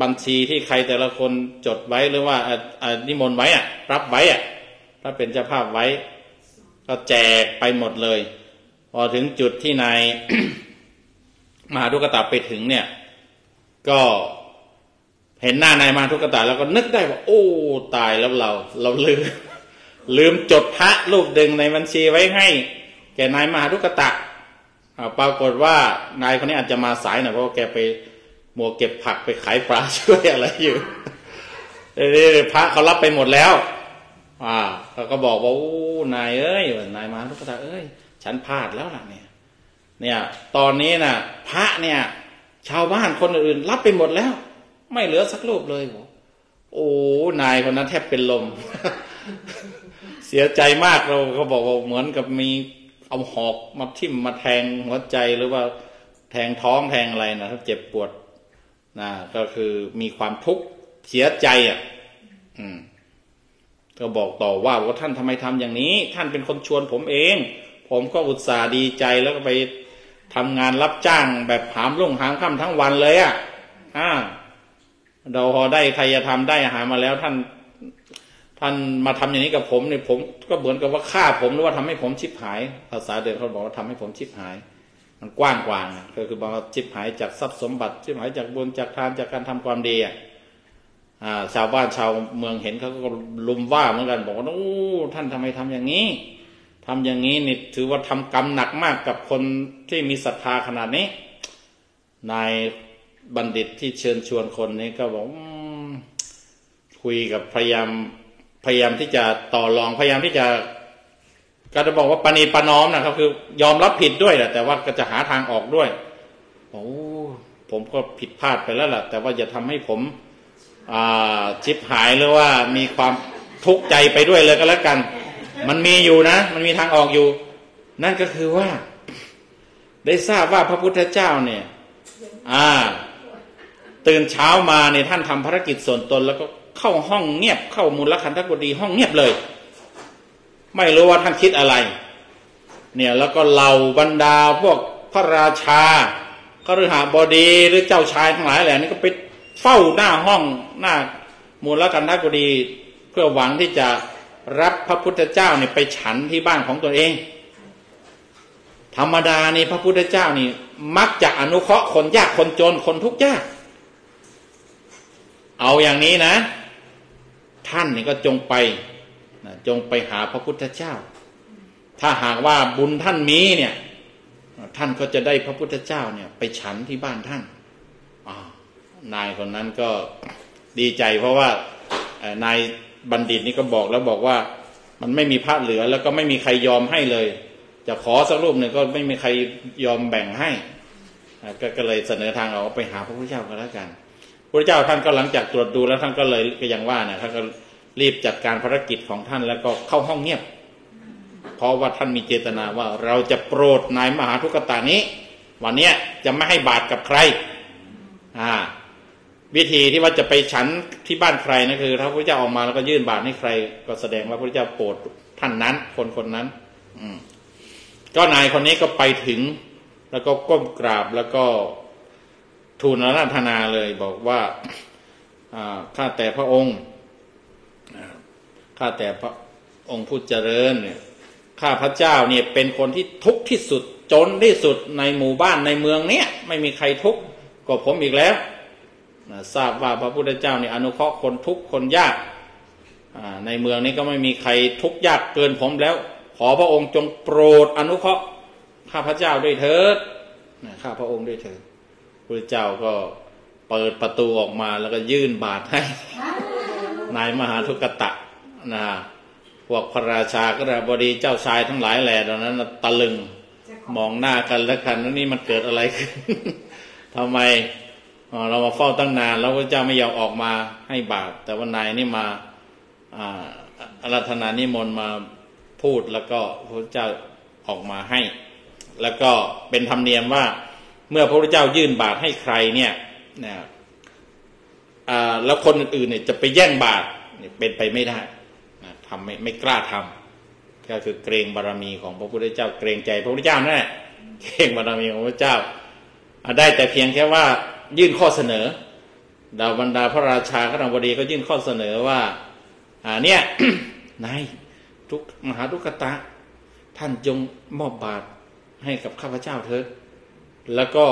A: บัญชีที่ใครแต่ละคนจดไว้หรือว่าอนิมนต์ไว้อะรับไว้อะถ้าเป็นเจ้าภาพไว้ ก็แจกไปหมดเลย พอถึงจุดที่นายมหาทุกตาไปถึงเนี่ย ก็เห็นหน้านายมหาทุกตาแล้วก็นึกได้ว่า โอ้ตายแล้วเรา เราลืม ลืมจดพระรูปดึงในบัญชีไว้ให้ แกนายมหาทุกตะอ่าปรากฏว่านายคนนี้อาจจะมาสายหน่อยเพราะว่าแกไป มัวเก็บผักไปขายปลาช่วยอะไรอยู่เอ้ยพระเขารับไปหมดแล้ว อ่าเขาก็บอกว่าโอ้นายเอ้ยนายมาทุกตะเอ้ย ฉันพลาดแล้วล่ะเนี่ย เนี่ย ตอนนี้น่ะ พระเนี่ย ชาวบ้านคนอื่นรับไปหมดแล้ว ไม่เหลือสักรูปเลยโอ้นายคนนั้นแทบเป็นลม เสียใจมากเราเขาบอกว่าเหมือนกับมีเอาหอกมาทิ่มมาแทงหัวใจหรือว่าแทงท้องแทงอะไรนะถ้าเจ็บปวด นะก็คือมีความทุกข์เสียใจอะ อืม ก็บอกต่อว่าว่าท่านทำไมทำอย่างนี้ ท่านเป็นคนชวนผมเอง ผมก็อุตส่าห์ดีใจแล้วก็ไปทำงานรับจ้างแบบหามรุ่งหามค่ำทั้งวันเลยอะอ่าเราพอได้ใครจะทำได้อาหารมาแล้วท่าน ท่านมาทำอย่างนี้กับผมเนี่ยผม ก็เหมือนกับว่าฆ่าผมหรือว่าทำให้ผมชิบหาย ภาษาเดิมเขาบอกว่าทำให้ผมชิบหาย มันกว้างกว่านะก็คือบอกว่าชิบหายจากทรัพย์สมบัติชิบหายจากบุญจากทานจากการทำความดีอะอ่าชาวบ้านชาวเมืองเห็นเขาก็ลุมว่าเหมือนกันบอกว่าโอ้ท่านทำไมทำอย่างนี้ทำอย่างนี้นี่ถือว่าทำกรรมหนักมากกับคนที่มีศรัทธาขนาดนี้นายบัณฑิตที่เชิญชวนคนนี้ก็บอกคุยกับพยายามพยายามที่จะต่อรองพยายามที่จะ ก็จะบอกว่าปณีประนอมนะครับ คือยอมรับผิดด้วยแหละแต่ว่าก็จะหาทางออกด้วยโอ้ผมก็ผิดพลาดไปแล้วล่ะ แต่ว่าอย่าทำให้ผมชิบหายหรือว่ามีความทุกข์ใจไปด้วยเลยก็แล้วกัน มันมีอยู่นะ มันมีทางออกอยู่ นั่นก็คือว่า ได้ทราบว่าพระพุทธเจ้าเนี่ย อ่า ตื่นเช้ามาเนี่ยท่านทำภารกิจส่วนตน แล้วก็เข้าห้องเงียบเข้ามูลคันธกุฎีห้องเงียบเลย ไม่รู้ว่าท่านคิดอะไร เนี่ยแล้วก็เหล่าบรรดาพวกพระราชาคฤหบดีหรือเจ้าชายทั้งหลายแหล่นี้ก็ไปเฝ้าหน้าห้องหน้ามูลกันทกุดี เพื่อหวังที่จะรับพระพุทธเจ้าเนี่ยไปฉันที่บ้านของตนเอง ธรรมดานี่พระพุทธเจ้านี่มักจะอนุเคราะห์คนยากคนจนคนทุกข์ยาก เอาอย่างนี้นะ ท่านนี่ก็จงไป จงไปหาพระพุทธเจ้า ถ้าหากว่าบุญท่านมีเนี่ย ท่านก็จะได้พระพุทธเจ้าเนี่ย ไปฉันที่บ้านท่านนายคนนั้นก็ดีใจ เพราะว่านายบัณฑิตนี่ก็บอกแล้วบอกว่ามันไม่มีพระเหลือ แล้วก็ไม่มีใครยอมให้เลย จะขอสักรูปหนึ่งก็ไม่มีใครยอมแบ่งให้กก็เลยเสนอทางเอาไปหาพระพุทธเจ้าก็แล้วกันพระเจ้าท่านก็หลังจากตรวจดูแล้วท่านก็เลยก็ยังว่าเนี่ยท่านก็ รีบจัดการภารกิจของท่านแล้วก็เข้าห้องเงียบ เพราะว่าท่านมีเจตนาว่าเราจะโปรดนายมหาทุกตานี้ วันนี้จะไม่ให้บาดกับใคร อ่า วิธีที่ว่าจะไปฉันที่บ้านใครนะคือ ถ้าพระเจ้าออกมาแล้วก็ยื่นบาตรให้ใคร ก็แสดงว่าพระเจ้าโปรดท่านนั้น คนคนนั้น อืมก็นายคนนี้ก็ไปถึง แล้วก็ก้มกราบแล้วก็ทูลราธนาเลยบอกว่าข้าแต่พระองค์ ข้าแต่พระองค์ผู้เจริญเนี่ยข้าพระเจ้าเนี่ยเป็นคนที่ทุกข์ที่สุดจนที่สุดในหมู่บ้านในเมืองเนี้ยไม่มีใครทุกข์กว่าผมอีกแล้วนะทราบว่าพระพุทธเจ้าเนี่ยอนุเคราะห์คนทุกข์คนยากในเมืองนี้ก็ไม่มีใครทุกข์ยากเกินผมแล้ว ขอพระองค์จงโปรดอนุเคราะห์ข้าพระเจ้าด้วยเถิดข้าพระองค์ด้วยเถิดพระเจ้าก็เปิดประตูออกมาแล้วก็ยื่นบาตรให้นายมหาทุกตะ นะพวกพระราชาก็ระบดีเจ้าชายทั้งหลายแหล่ตอนนั้นตะลึงมองหน้ากันแล้วกันว่านี่มันเกิดอะไรขึ้นทำไมเรามาเฝ้าตั้งนาน แล้วพระเจ้าไม่ยอมออกมาให้บาตรแต่ว่านายนี่มาอารัธนานิมนต์มาพูดแล้วก็พระเจ้าออกมาให้ แล้วก็เป็นธรรมเนียมว่า เมื่อพระพุทธเจ้ายื่นบาตรให้ใครเนี่ยนะแล้วคนอื่นๆเนี่ยจะไปแย่งบาตรเป็นไปไม่ได้นะ ทำไม่ไม่กล้าทำก็คือเกรงบารมีของพระพุทธเจ้า เกรงใจพระพุทธเจ้านั่นแหละเกรงบารมีของพระเจ้าได้แต่เพียงแค่ว่ายื่นข้อเสนอดาวบรรดาพระราชาขณบดีก็ยื่นข้อเสนอว่าอ่าเนี่ยนายทุกมหาทุกตะ ท่านจงมอบบาตรให้กับข้าพเจ้าเถิดแล้วก็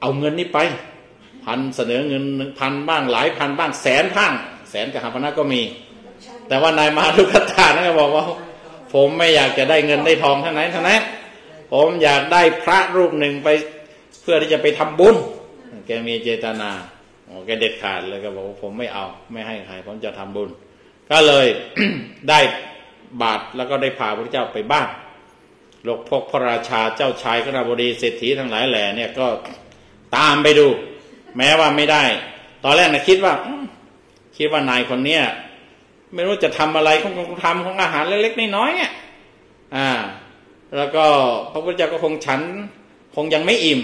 A: เอาเงินนี้ไป พันเสนอเงินหนึ่งพันบ้างหลายพันบ้างแสนพังแสนกับหาพนะก็มี แต่ว่านายมาทุกตานั่นก็บอกว่า ผมไม่อยากจะได้เงินได้ทองเท่านั้นเท่านั้นผมอยากได้พระรูปหนึ่งไปเพื่อที่จะไปทำบุญ แกมีเจตนาแกเด็ดขาดเลยก็บอกว่าผมไม่เอาไม่ให้ใครผมจะทำบุญ ก็เลยได้บาตรแล้วก็ได้พาพระเจ้าไปบ้านหลวงพกพระราชาเจ้าชายกระบดีเศรษฐีทั้งหลายแหล่เนี่ยก็ตามไปดู แม้ว่าไม่ได้ ตอนแรกนะคิดว่า คิดว่านายคนเนี้ย ไม่รู้จะทำอะไรคงคงทำของอาหารเล็กๆน้อยๆเนี่ย อ่า แล้วก็พระพุทธเจ้าก็คงฉัน คงยังไม่อิ่ม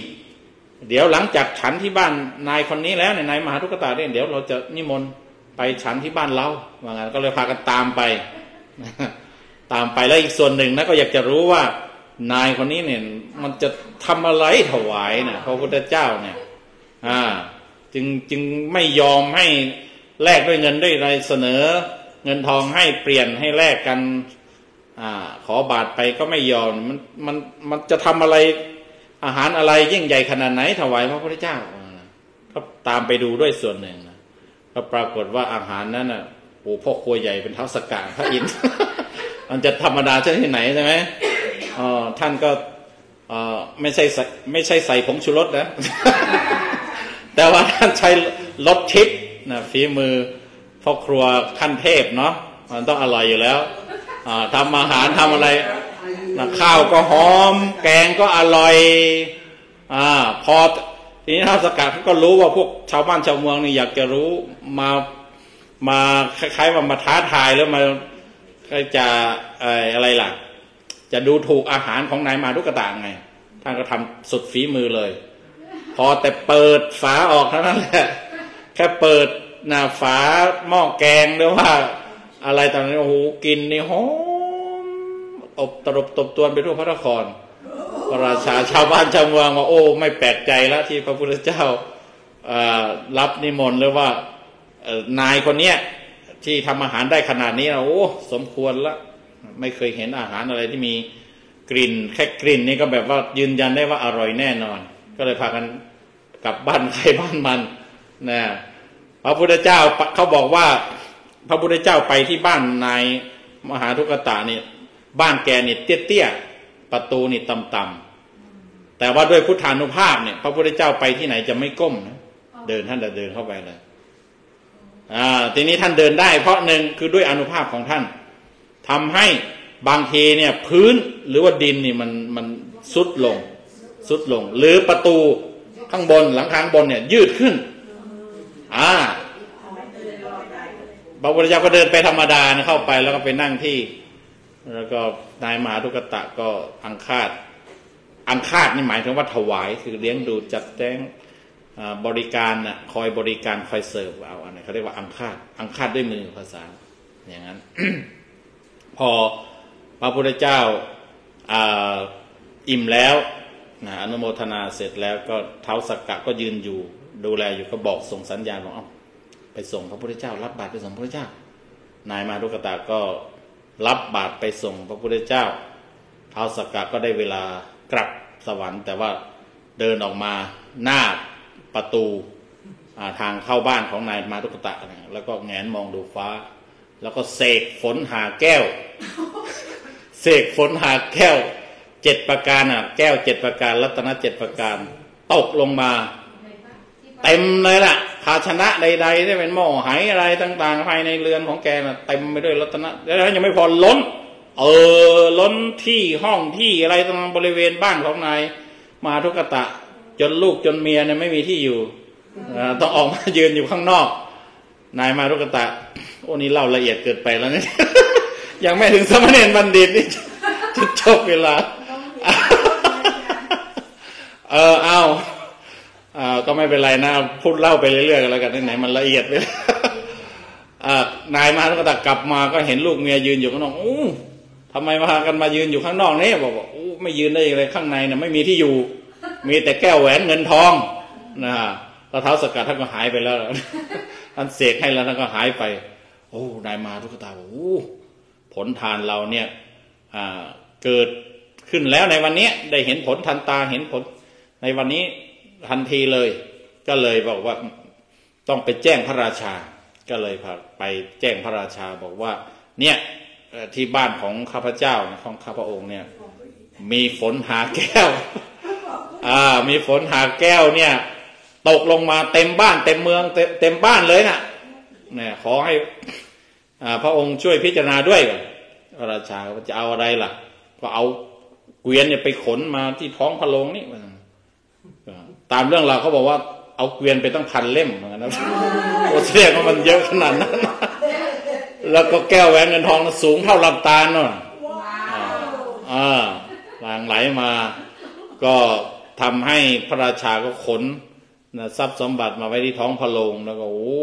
A: เดี๋ยวหลังจากฉันที่บ้านนายคนนี้แล้วนายมหาทุกตาเนี่ยเดี๋ยวเราจะนิมนต์ไปฉันที่บ้านเราว่างั้นก็เลยพากันตามไป ตามไปแล้วอีกส่วนหนึ่งนะก็อยากจะรู้ว่านายคนนี้เนี่ย มันจะทำอะไรถวายนะพระพุทธเจ้าเนี่ย อ่า จึงจึงไม่ยอมให้แลกด้วยเงินด้วยอะไรเสนอ เงินทองให้เปลี่ยนให้แลกกันอ่าขอบาทไปก็ไม่ยอมมันมันมันจะทำอะไรอาหารอะไรยิ่งใหญ่ขนาดไหนถวายพระพุทธเจ้าก็ตามไปดูด้วยส่วนหนึ่งนะก็ปรากฏว่าอาหารนั้นน่ะโอ้พ่อครัวใหญ่เป็นเท้าสก่าพระอินทร์มันจะธรรมดาใช่ที่ไหนใช่ไหมท่านก็ไม่ใช่ไม่ใช่ใส่ผงชูรสนะแต่ว่าท่านใช้รสทิพนะฝีมือ พ่อครัวขั้นเทพเนาะมันต้องอร่อยอยู่แล้วทำอาหารทำอะไรข้าวก็หอม แกงก็อร่อยอพอทีนี้ท้าสกัดก็รู้ว่าพวกชาวบ้านชาวเมืองนี่อยากจะรู้มามาคล้ายๆว่ามาท้าทายแล้วมาจะอะไรล่ะ จะดูถูกอาหารของนายมาดุกตาไงท่านก็ทำสุดฝีมือเลย พอแต่เปิดฝาออกเท่านั้นแหละ แค่เปิด หน้าฝาหม้อแกงหรือว่า อะไรตอนนี้โอ้โหกินนี่หอมอบตรบตบตวนไปทั่วพระนครพระราชาชาวบ้านชาวเมืองว่าโอ้ไม่แปลกใจแล้วที่พระพุทธเจ้ารับนิมนต์หรือว่านายคนเนี้ยที่ทำอาหารได้ขนาดนี้นะโอ้สมควรละไม่เคยเห็นอาหารอะไรที่มีกลิ่นแค่กลิ่นนี่ก็แบบว่ายืนยันได้ว่าอร่อยแน่นอน ก็เลยพากันกลับบ้านใครบ้านมันนะ พระพุทธเจ้าเขาบอกว่า พระพุทธเจ้าไปที่บ้านนายมหาทุกตะเนี่ยบ้านแกเนี่ยเตี้ยๆประตูนี่ต่ำๆแต่ว่าด้วยพุทธานุภาพเนี่ย พระพุทธเจ้าไปที่ไหนจะไม่ก้มนะเดินท่านจะเดินเข้าไปเลยอ่าทีนี้ท่านเดินได้ เพราะหนึ่งคือด้วยอนุภาพของท่านทำให้บางทีเนี่ย พื้นหรือว่าดินนี่มันมันสุดลงสุดลง หรือประตูข้างบนหลังคาข้างบนเนี่ย ยืดขึ้น อ่าพระพุทธเจ้าก็เดินไปธรรมดานะเข้าไปแล้วก็ไปนั่งที่ แล้วก็นายมหาทุกตะก็อังคาด อังคาดนี่หมายถึงว่าถวายคือเลี้ยงดูจัดแจงอ่าบริการน่ะคอยบริการคอยเสิร์ฟเอาอันนี้เขาเรียกว่าอังคาดอังคาดด้วยมือภาษา อย่างนั้น พอพระพุทธเจ้าอาอิ่มแล้วนะอนุโมทนาเสร็จแล้วก็เท้าสักกะก็ยืนอยู่ ดูแลอยู่ก็บอกส่งสัญญาณบอกเอ้าไปส่งพระพุทธเจ้า รับบาตรไปส่งพระพุทธเจ้า นายมารุกตะก็รับบาตรไปส่งพระพุทธเจ้าเท้าสักกะก็ได้เวลากลับสวรรค์ แต่ว่าเดินออกมาหน้าประตูทางเข้าบ้านของนายมารุกตะนะแล้วก็แงนมองดูฟ้า แล้วก็เสกฝนหาแก้ว เสกฝนหาแก้วเจ็ดประการอะแก้วเจ็ดประการ รัตนเจ็ดประการ ตกลงมา เต็มเลยล่ะ ภาชนะใดๆที่เป็นหม้อไหอะไรต่างๆ ภายในเรือนของแกน่ะเต็มไปด้วยรัตนะแล้วยังไม่พอล้น เออล้นที่ห้องที่อะไรต่างๆบริเวณบ้านของนายมาทุกตะ จนลูกจนเมียเนี่ยไม่มีที่อยู่อ่าต้องออกมายืนอยู่ข้างนอก นายมารุกตะ โอ้นี่เล่าละเอียดเกินไปแล้วเนี่ยยังไม่ถึงสมณเณรบัณฑิตนี่จะจบเวลา เออเอา อ่าก็ไม่เป็นไรนะพูดเล่าไปเรื่อยๆกันแล้วกันไหนๆมันละเอียดไปแล้วอ่านายมารุกตะกลับมาก็เห็นลูกเมียยืนอยู่ข้างนอกอู้ทำไมมาพากันมายืนอยู่ข้างนอกเนี่ยบอกว่าอู้ไม่ยืนได้ยังไงข้างในเนี่ยไม่มีที่อยู่ มีแต่แก้วแหวนเงินทองนะฮะแล้วเท้าสกัดท่านก็หายไปแล้วท่านเสกให้แล้วท่านก็หายไป โอ้นายมาทุกตาบอกโอ้ผลทานเราเนี่ยอ่าเกิดขึ้นแล้วในวันนี้ได้เห็นผลทันตาเห็นผลในวันนี้ ทันทีเลย ก็เลยบอกว่าต้องไปแจ้งพระราชา ก็เลยไปแจ้งพระราชาบอกว่า เนี่ยที่บ้านของข้าพเจ้าของข้าพระองค์เนี่ย มีฝนหาแก้ว อ่า มีฝนหาแก้วเนี่ย ตกลงมาเต็มบ้านเต็มเมืองเต็มบ้านเลยน่ะเนี่ยขอให้อ่าพระองค์ช่วยพิจารณาด้วยพระราชาจะเอาอะไรล่ะ ก็เอาเกวียนเนี่ยไปขนมาที่ท้องพระโรงนี่ ตามเรื่องราวเขาบอกว่าเอาเกวียนไปตั้งพันเล่มเหมือนกันนะโอ้แสดงว่ามันเยอะขนาดนั้น แล้วก็แก้วแหวนเงินทองน่ะสูงเท่าลำตาลเนาะอ่าอ่าหลางไหลมา ก็ทำให้พระราชาก็ขนนะทรัพย์สมบัติมาไว้ที่ท้องพระโรงแล้วก็โอ้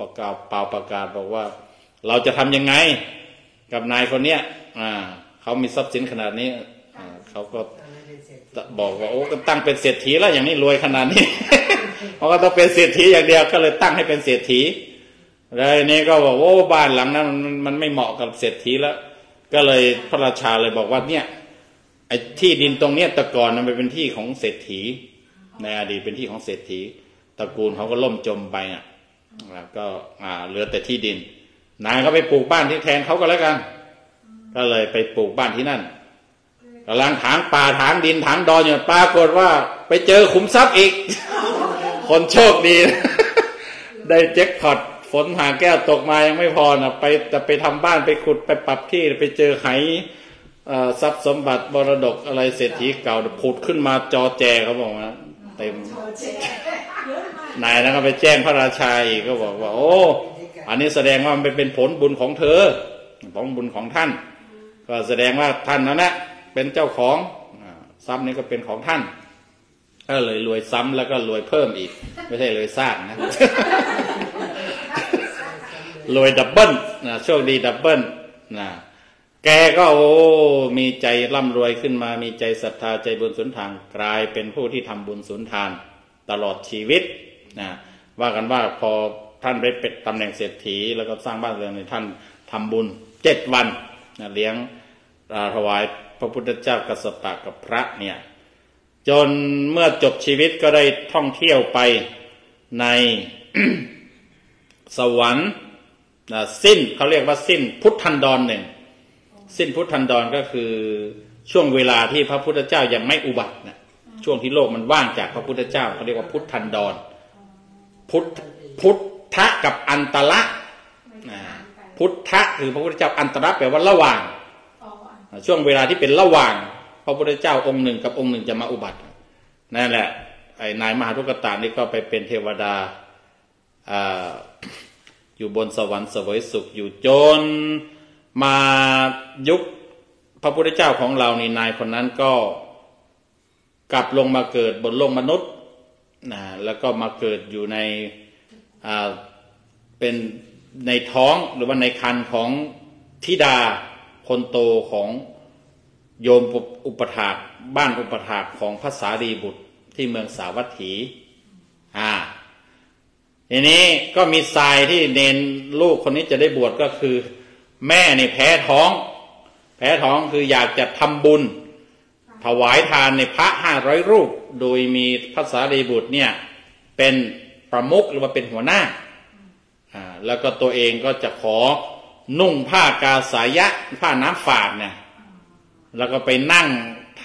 A: ประกาศเป่าประกาศบอกว่า เราจะทำยังไง กับนายคนเนี้ย อ่าเขามีทรัพย์สินขนาดนี้อ่าเขาก็ บอกว่าโอ้ก็ตั้งเป็นเศรษฐีแล้วอย่างนี้รวยขนาดนี้เขาก็ต้องเป็นเศรษฐีอย่างเดียวก็เลยตั้งให้เป็นเศรษฐีแล้วทีนี้ก็บอกโอ้บ้านหลังนั้นมันมันไม่เหมาะกับเศรษฐีแล้ว ก็เลยพระราชาเลยบอกว่าเนี่ยไอ้ที่ดินตรงเนี้ยแต่ก่อนมันเป็นที่ของเศรษฐี ในอดีตเป็นที่ของเศรษฐีตระกูลเขาก็ล่มจมไปอะแล้วก็อ่าเหลือแต่ที่ดินนายก็ไปปลูกบ้านที่แทนเขาก็แล้วกัน ก็เลยไปปลูกบ้านที่นั่น กำลังถางป่าถางดินถางดอนอยู่ปรากฏว่า ไปเจอขุมทรัพย์อีก คนโชคดี ได้แจ็คพอตฝนหาแก้วตกมายังไม่พอนะไปจะไปทำบ้านไปขุดไปปรับที่ไปเจอไหเอ่อทรัพย์สมบัติมรดกอะไรเศรษฐีเก่าผุดขึ้นมาจอแจเขาบอกว่าเต็มนายนั้นก็ไปแจ้งพระราชาอีกก็บอกว่า โอ้ อันนี้แสดงว่ามันเป็นผลบุญของเธอ ของบุญของท่าน ก็แสดงว่าท่านนั้นนะ เป็นเจ้าของทรัพย์นี้ก็เป็นของท่านก็เลยรวยซ้ำแล้วก็รวยเพิ่มอีก ไม่ใช่รวยสร้างนะรวย double นะโชคดี double นะแกก็โอ้มีใจร่ำรวยขึ้นมา มีใจศรัทธาใจบุญสุนทานกลายเป็นผู้ที่ทำบุญสุนทาน ตลอดชีวิตนะว่ากันว่าพอท่านไปเป็นตำแหน่งเศรษฐี แล้วก็สร้างบ้านเรือนในท่านทำบุญเจ็ดวันนะเลี้ยงอ่าถวาย พระพุทธเจ้ากัสสปะกับพระเนี่ย จนเมื่อจบชีวิตก็ได้ท่องเที่ยวไปในสวรรค์นะสิ้นเขาเรียกว่าสิ้นพุทธันดรหนึ่งสิ้นพุทธันดรก็คือช่วงเวลาที่พระพุทธเจ้ายังไม่อุบัตินะช่วงที่โลกมันว่างจากพระพุทธเจ้าเขาเรียกว่าพุทธันดร พุทพุทธะกับอันตระนะพุทธะคือพระพุทธเจ้าอันตระแปลว่าระหว่าง ช่วงเวลาที่เป็นระหว่าง พระพุทธเจ้าองค์หนึ่งกับองค์หนึ่งจะมาอุบัตินั่นแหละไอ้นายมหาทุกตานี่ก็ไปเป็นเทวดาอยู่บนสวรรค์เสวยสุขอยู่จนมายุคพระพุทธเจ้าของเรานี่นายคนนั้นก็กลับลงมาเกิดบนโลกมนุษย์นะแล้วก็มาเกิดอยู่ในเป็นในท้องหรือว่าในคันของธิดา คนโตของโยมอุปถากบ้านอุปถากของพระสารีบุตรที่เมืองสาวัตถีอ่าทีนี้ก็มีทรายที่เนนลูกคนนี้จะได้บวชก็คือ แม่เนี่แพ้ท้อง แพ้ท้องคืออยากจะทำบุญ ถวายทานในพระห้าร้อยรูป โดยมีพระสารีบุตรเนี่ย เป็นประมุขหรือว่าเป็นหัวหน้าอ่าแล้วก็ตัวเองก็จะขอ นุ่งผ้ากาสายะ ผ้าน้ำฝาดเนี่ย แล้วก็ไปนั่ง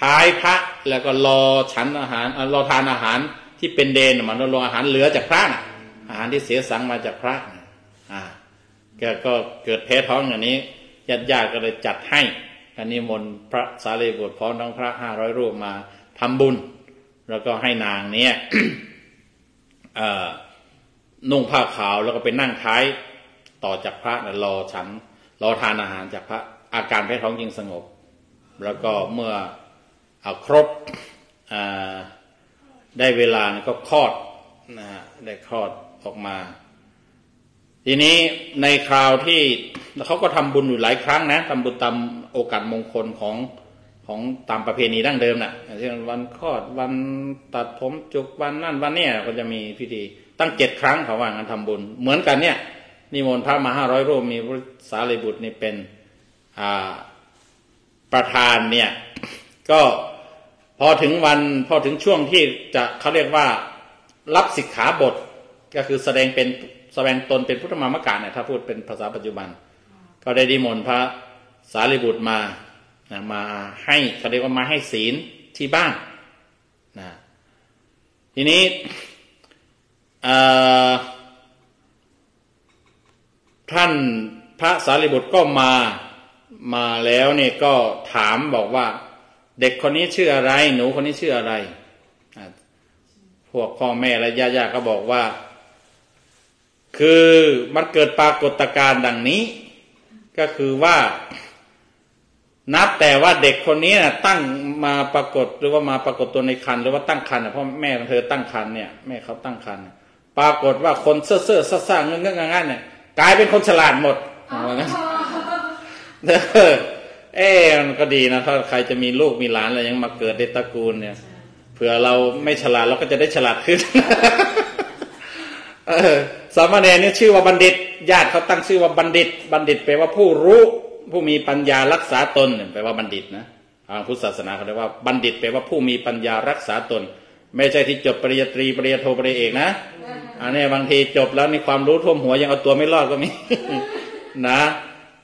A: ท้ายพระ แล้วก็รอฉันอาหารรอทานอาหารที่เป็นเดนมันรออาหารเหลือจากพระนะอาหารที่เสียสังมาจากพระน่อ่าแกก็เกิดแพ้ท้องอย่างนี้ญาติญาติก็เลยจัดให้อันนี้มนพระสารีบุตรพร้อมทั้งพระห้าร้อยรูปมาทำบุญ แล้วก็ให้นางเนี้ยเอ่อนุ่งผ้าขาวแล้วก็ไปนั่งท้าย ต่อจากพระนะรอฉันรอทานอาหารจากพระอาการแพ้ท้องจึงสงบ แล้วก็เมื่ออครบได้เวลาก็คลอดนะฮะได้คลอดออกมา ทีนี้ในคราวที่เขาก็ทำบุญอยู่หลายครั้งนะทำบุญตามโอกาสมงคลของของตามประเพณีดั้งเดิมนะ่ะเช่นวันคลอดวันตัดผมจุกวันนั่นวันเนี้ยก็จะมีพิธีตั้งเจ็ดครั้งเขาว่างั้นทำบุญ เหมือนกันเนี่ย นิมนต์พระมาห้าร้อยรูปมีพระสารีบุตรนี่เป็นประธานเนี่ย ก็พอถึงวันพอถึงช่วงที่จะเขาเรียกว่ารับสิกขาบทก็คือแสดงเป็นแสดงตนเป็นพุทธมามกะเนี่ยถ้าพูดเป็นภาษาปัจจุบัน ก็ได้ดิมนพระสารีบุตรมานะมาให้เขาเรียกว่ามาให้ศีลที่บ้านนะทีนี้เอ่อ ท่านพระสารีบุตรก็มามาแล้วเนี่ยก็ถามบอกว่า เด็กคนนี้ชื่ออะไร หนูคนนี้ชื่ออะไร พวกพ่อแม่และญาติๆก็บอกว่า คือมันเกิดปรากฏการณ์ดังนี้ ก็คือว่านับแต่ว่าเด็กคนนี้นะตั้งมาปรากฏหรือว่ามาปรากฏตัวในคันหรือว่าตั้งคันนะเพราะแม่เธอตั้งคันเนี่ยแม่เขาตั้งคันปรากฏว่าคนเซ่อเซ่อซ่าซ่าเงื้อเงื้องันๆเนี่ย กลายเป็นคนฉลาดหมดว่างั้นเออเอ๊ะมันก็ดีนะถ้าใครจะมีลูกมีหลานอะไรยังมาเกิดในตระกูลเนี่ยเผื่อเราไม่ฉลาดเราก็จะได้ฉลาดขึ้นเออสามเณรเนี่ยชื่อว่าบัณฑิต ญาติเขาตั้งชื่อว่าบัณฑิต บัณฑิตแปลว่าผู้รู้ ผู้มีปัญญารักษาตนเนี่ยแปลว่าบัณฑิตนะทางพุทธศาสนาเขาเรียกว่าบัณฑิตแปลว่าผู้มีปัญญารักษาตน ไม่ใช่ที่จบปริญญาตรีปริญญาโทปริญญาเอกนะอันนี้บางทีจบแล้วในความรู้ท่วมหัวยังเอาตัวไม่รอดก็มีนะ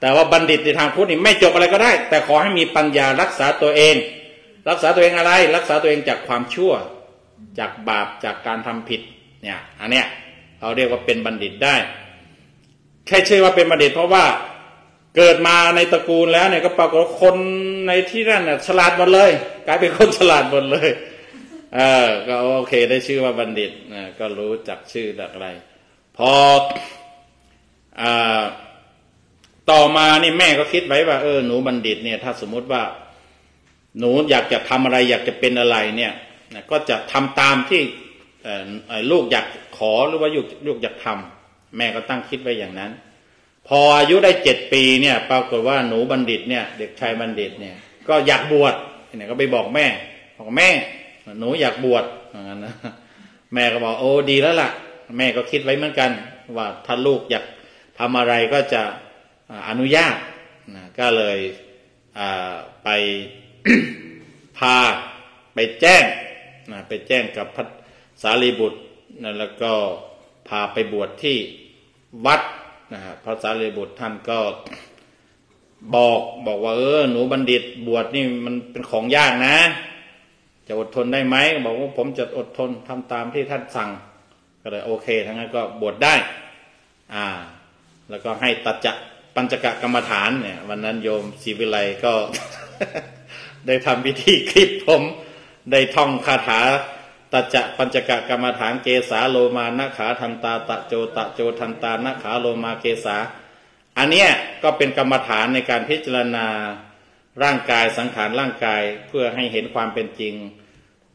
A: แต่ว่าบัณฑิตในทางพุทธนี่ไม่จบอะไรก็ได้ แต่ขอให้มีปัญญารักษาตัวเอง รักษาตัวเองอะไร รักษาตัวเองจากความชั่ว จากบาปจากการทำผิดเนี่ยอันเนี้ยเราเรียกว่าเป็นบัณฑิตได้แค่ชื่อว่าเป็นบัณฑิต เพราะว่าเกิดมาในตระกูลแล้วเนี่ยก็ปรากฏว่าคนในที่นั่นน่ะฉลาดหมดเลย กลายเป็นคนฉลาดหมดเลย เออ ก็โอเคได้ชื่อว่าบัณฑิตนะก็รู้จักชื่อจากอะไร พออต่อมานี่แม่ก็คิดไว้ว่าเออหนูบัณฑิตเนี่ย ถ้าสมมุติว่า หนูอยากจะทำอะไร อยากจะเป็นอะไรเนี่ยนะก็จะทำตามที่ลูกอยากขอหรือว่าลูกลูกอยากทำแม่ก็ตั้งคิดไว้อย่างนั้น พออายุได้เจ็ดปีเนี่ย ปรากฏว่าหนูบัณฑิตเนี่ย เด็กชายบัณฑิตเนี่ย ก็อยากบวชเนี่ยก็ไปบอกแม่บอกแม่ หนูอยากบวชอย่างนั้นนะแม่ก็บอกโอ้ดีแล้วล่ะ แม่ก็คิดไว้เหมือนกัน ว่าถ้าลูกอยากทำอะไรก็จะอนุญาตนะก็เลยไปพาไปแจ้งนะไปแจ้งกับพระสารีบุตรนะแล้วก็พาไปบวชที่วัดนะฮะพระสารีบุตรท่านก็บอกบอกว่าเออหนูบัณฑิตบวชนี่มันเป็นของยากนะ จะอดทนได้ไหมบอกว่าผมจะอดทนทำตามที่ท่านสั่ง ก็เลยโอเคทั้งนั้นก็บวชได้ อ่า แล้วก็ให้ตัดจะปัญจกะกรรมฐานเนี่ย วันนั้นโยมศรีวิไลก็ ได้ทำพิธีคลิปผม ได้ท่องคาถาตัจจะปัญจกะกรรมฐานเกสาโลมานะขาทันตาตะโจตะโจทันตานะขาโลมาเกสา อันเนี้ยก็เป็นกรรมฐานในการพิจารณา ร่างกายสังขารร่างกายเพื่อให้เห็นความเป็นจริง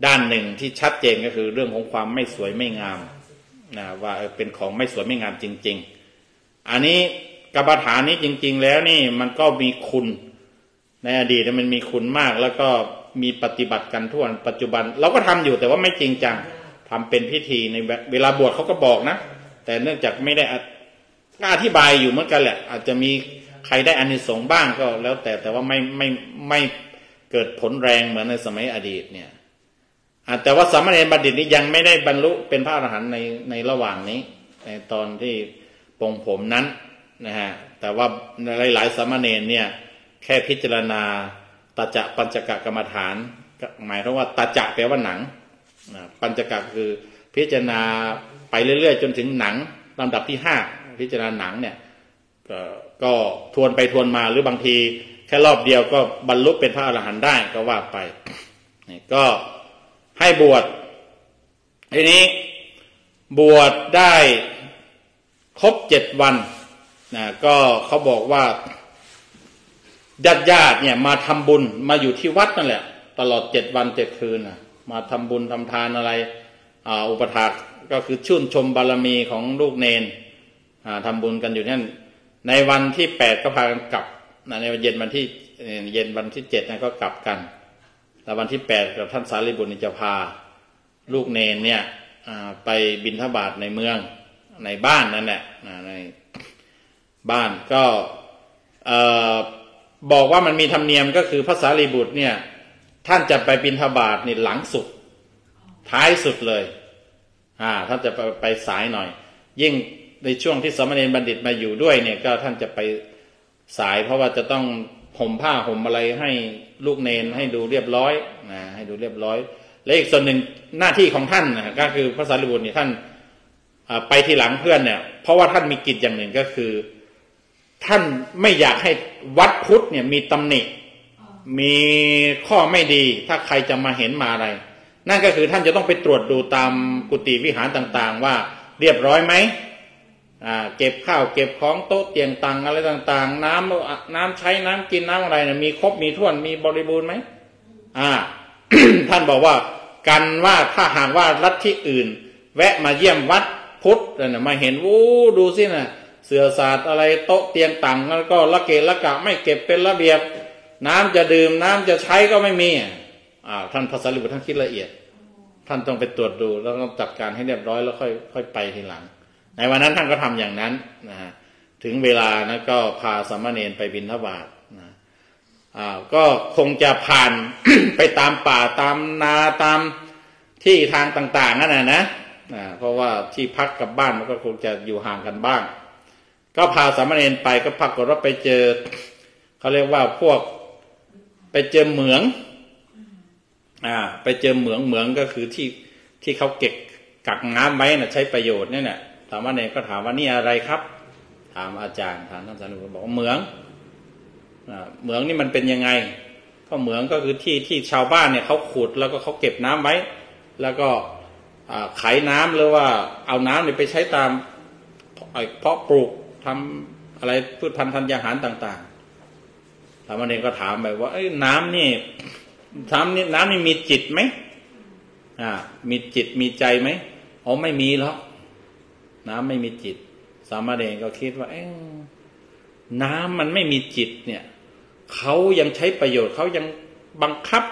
A: ด้านหนึ่งที่ชัดเจนก็คือเรื่องของความไม่สวยไม่งามนะว่าเป็นของไม่สวยไม่งามจริง ๆ อันนี้กรรมฐานนี้จริง ๆ แล้วนี่มันก็มีคุณ ในอดีตมันมีคุณมากแล้วก็มีปฏิบัติกันทั่วปัจจุบัน เราก็ทำอยู่แต่ว่าไม่จริงจังทำเป็นพิธีในเวลาบวชเขาก็บอกนะ แต่เนื่องจากไม่ได้อก็อธิบายอยู่เหมือนกันแหละ อาจจะมี ใครได้อานิสงส์บ้างก็แล้วแต่แต่ว่าไม่ไม่ไม่เกิดผลแรงเหมือนในสมัยอดีตเนี่ยแต่ว่าสามเณรบัณฑิตนี้ยังไม่ได้บรรลุเป็นพระอรหันต์ในในระหว่างนี้ ในตอนที่ปงผมนั้นนะฮะแต่ว่าหลายๆสามเณรเนี่ยแค่พิจารณาตาจะปัญจกะกรรมฐาน หมายถึงว่าตาจะแปลว่าหนังปัญจกะคือพิจารณาไปเรื่อยๆ จนถึงหนังลำดับที่ห้าพิจารณาหนังเนี่ย ก็ทวนไปทวนมาหรือบางที แค่รอบเดียวก็บรรลุเป็นพระอรหันต์ได้ก็ว่าไปก็ให้บวชทีนี้บวชได้ครบเจ็ดวันนะก็เขาบอกว่าญาติญาติเนี่ยมาทำบุญมาอยู่ที่วัดนั่นแหละ ตลอดเจ็ดวันเจ็ดคืนนะมาทำบุญทำทานอะไรอ,อุปถากก็คือชื่นชมบารมีของลูกเนนอ่าทำบุญกันอยู่นั่น ในวันที่แปดก็พากันกลับนะในเย็นวันที่เย็นวันที่เจ็ดนะก็กลับกันแล้ววันที่แปดกับท่านสารีบุตรจะพา ลูกเนนเนี่ยไปบินทบาทในเมืองในบ้านนั่นแหละในบ้านก็บอกว่ามันมีธรรมเนียมก็คือพระสารีบุตรเนี่ย ท่านจะไปบินทบาทนี่หลังสุด ท้ายสุดเลยอ่าท่านจะไปไปสายหน่อย ยิ่ง ในช่วงที่สมณรบัณฑิตมาอยู่ด้วยเนี่ยก็ท่านจะไปสาย เพราะว่าจะต้องห่มผ้าห่มอะไรให้ลูกเนนให้ดูเรียบร้อยนะให้ดูเรียบร้อย และอีกส่วนหนึ่งหน้าที่ของท่านนะก็คือพระสารีบุตรเนี่ยท่านไปทีหลังเพื่อนเนี่ย เพราะว่าท่านมีกิจอย่างหนึ่งก็คือ ท่านไม่อยากให้วัดพุทธเนี่ยมีตำหนิ มีข้อไม่ดี ถ้าใครจะมาเห็นมาอะไร นั่นก็คือท่านจะต้องไปตรวจดูตามกุฏิวิหารต่าง ๆ ว่าเรียบร้อยไหม เก็บข้าวเก็บของโต๊ะเตียงตังอะไรต่างๆ น้ำน้ำใช้น้ำกินน้ำอะไรเนี่ยมีครบมีท่วนมีบริบูรณ์ไหมอ่า ท่านบอกว่ากันว่าถ้าหากว่ารัฐที่อื่น แวะมาเยี่ยมวัดพุทธเนี่ยมาเห็นวู้ดูสินะเสือศาสตร์อะไรโต๊ะเตียงตังแล้วก็ละเกะละกะไม่เก็บเป็นระเบียบ น้ำจะดื่มน้ำจะใช้ก็ไม่มีอ่าท่านพระสารีบุตรท่านคิดละเอียด ท่านต้องไปตรวจดูแล้วต้องจัดการให้เรียบร้อยแล้วค่อยค่อยไปทีหลัง ในวันนั้นท่านก็ทำอย่างนั้นนะฮะถึงเวลานะก็พาสามเณรไปบิณฑบาตนะอ่าก็คงจะผ่านไปตามป่าตามนาตามที่ทางต่าง ๆนั่นนะนะอ่าเพราะว่าที่พักกับบ้านมันก็คงจะอยู่ห่างกันบ้าง ก็พาสามเณรไปก็ปรากฏว่าไปเจอเขาเรียกว่าพวกไปเจอเหมืองอ่าไปเจอเหมืองเหมืองก็คือที่ที่เขาเก็บกักน้ำไว้น่ะ ใช้ประโยชน์เนี่ยนะ สามเณรก็ถามว่านี่อะไรครับ ถามอาจารย์ถามท่านสารีบุตรบอกเหมืองเหมืองนี่มันเป็นยังไง ก็เหมืองก็คือที่ที่ชาวบ้านเนี่ยเขาขุดแล้วก็เขาเก็บน้ำไว้ แล้วก็อ่าไขน้ำหรือว่าเอาน้ำเนี่ยไปใช้ตามเพาะปลูกทำอะไรพืชพันธุ์ธัญญาหารต่างๆสามเณรก็ถามไปว่าเอ้ยน้ำนี่น้ำนี่น้ำนี่มีจิตไหมอ่า มีจิตมีใจไหมอ๋อไม่มีหรอก น้ำไม่มีจิต สามเณรก็คิดว่าเอ้น้ำมันไม่มีจิตเนี่ยเขายังใช้ประโยชน์เขายังบังคับ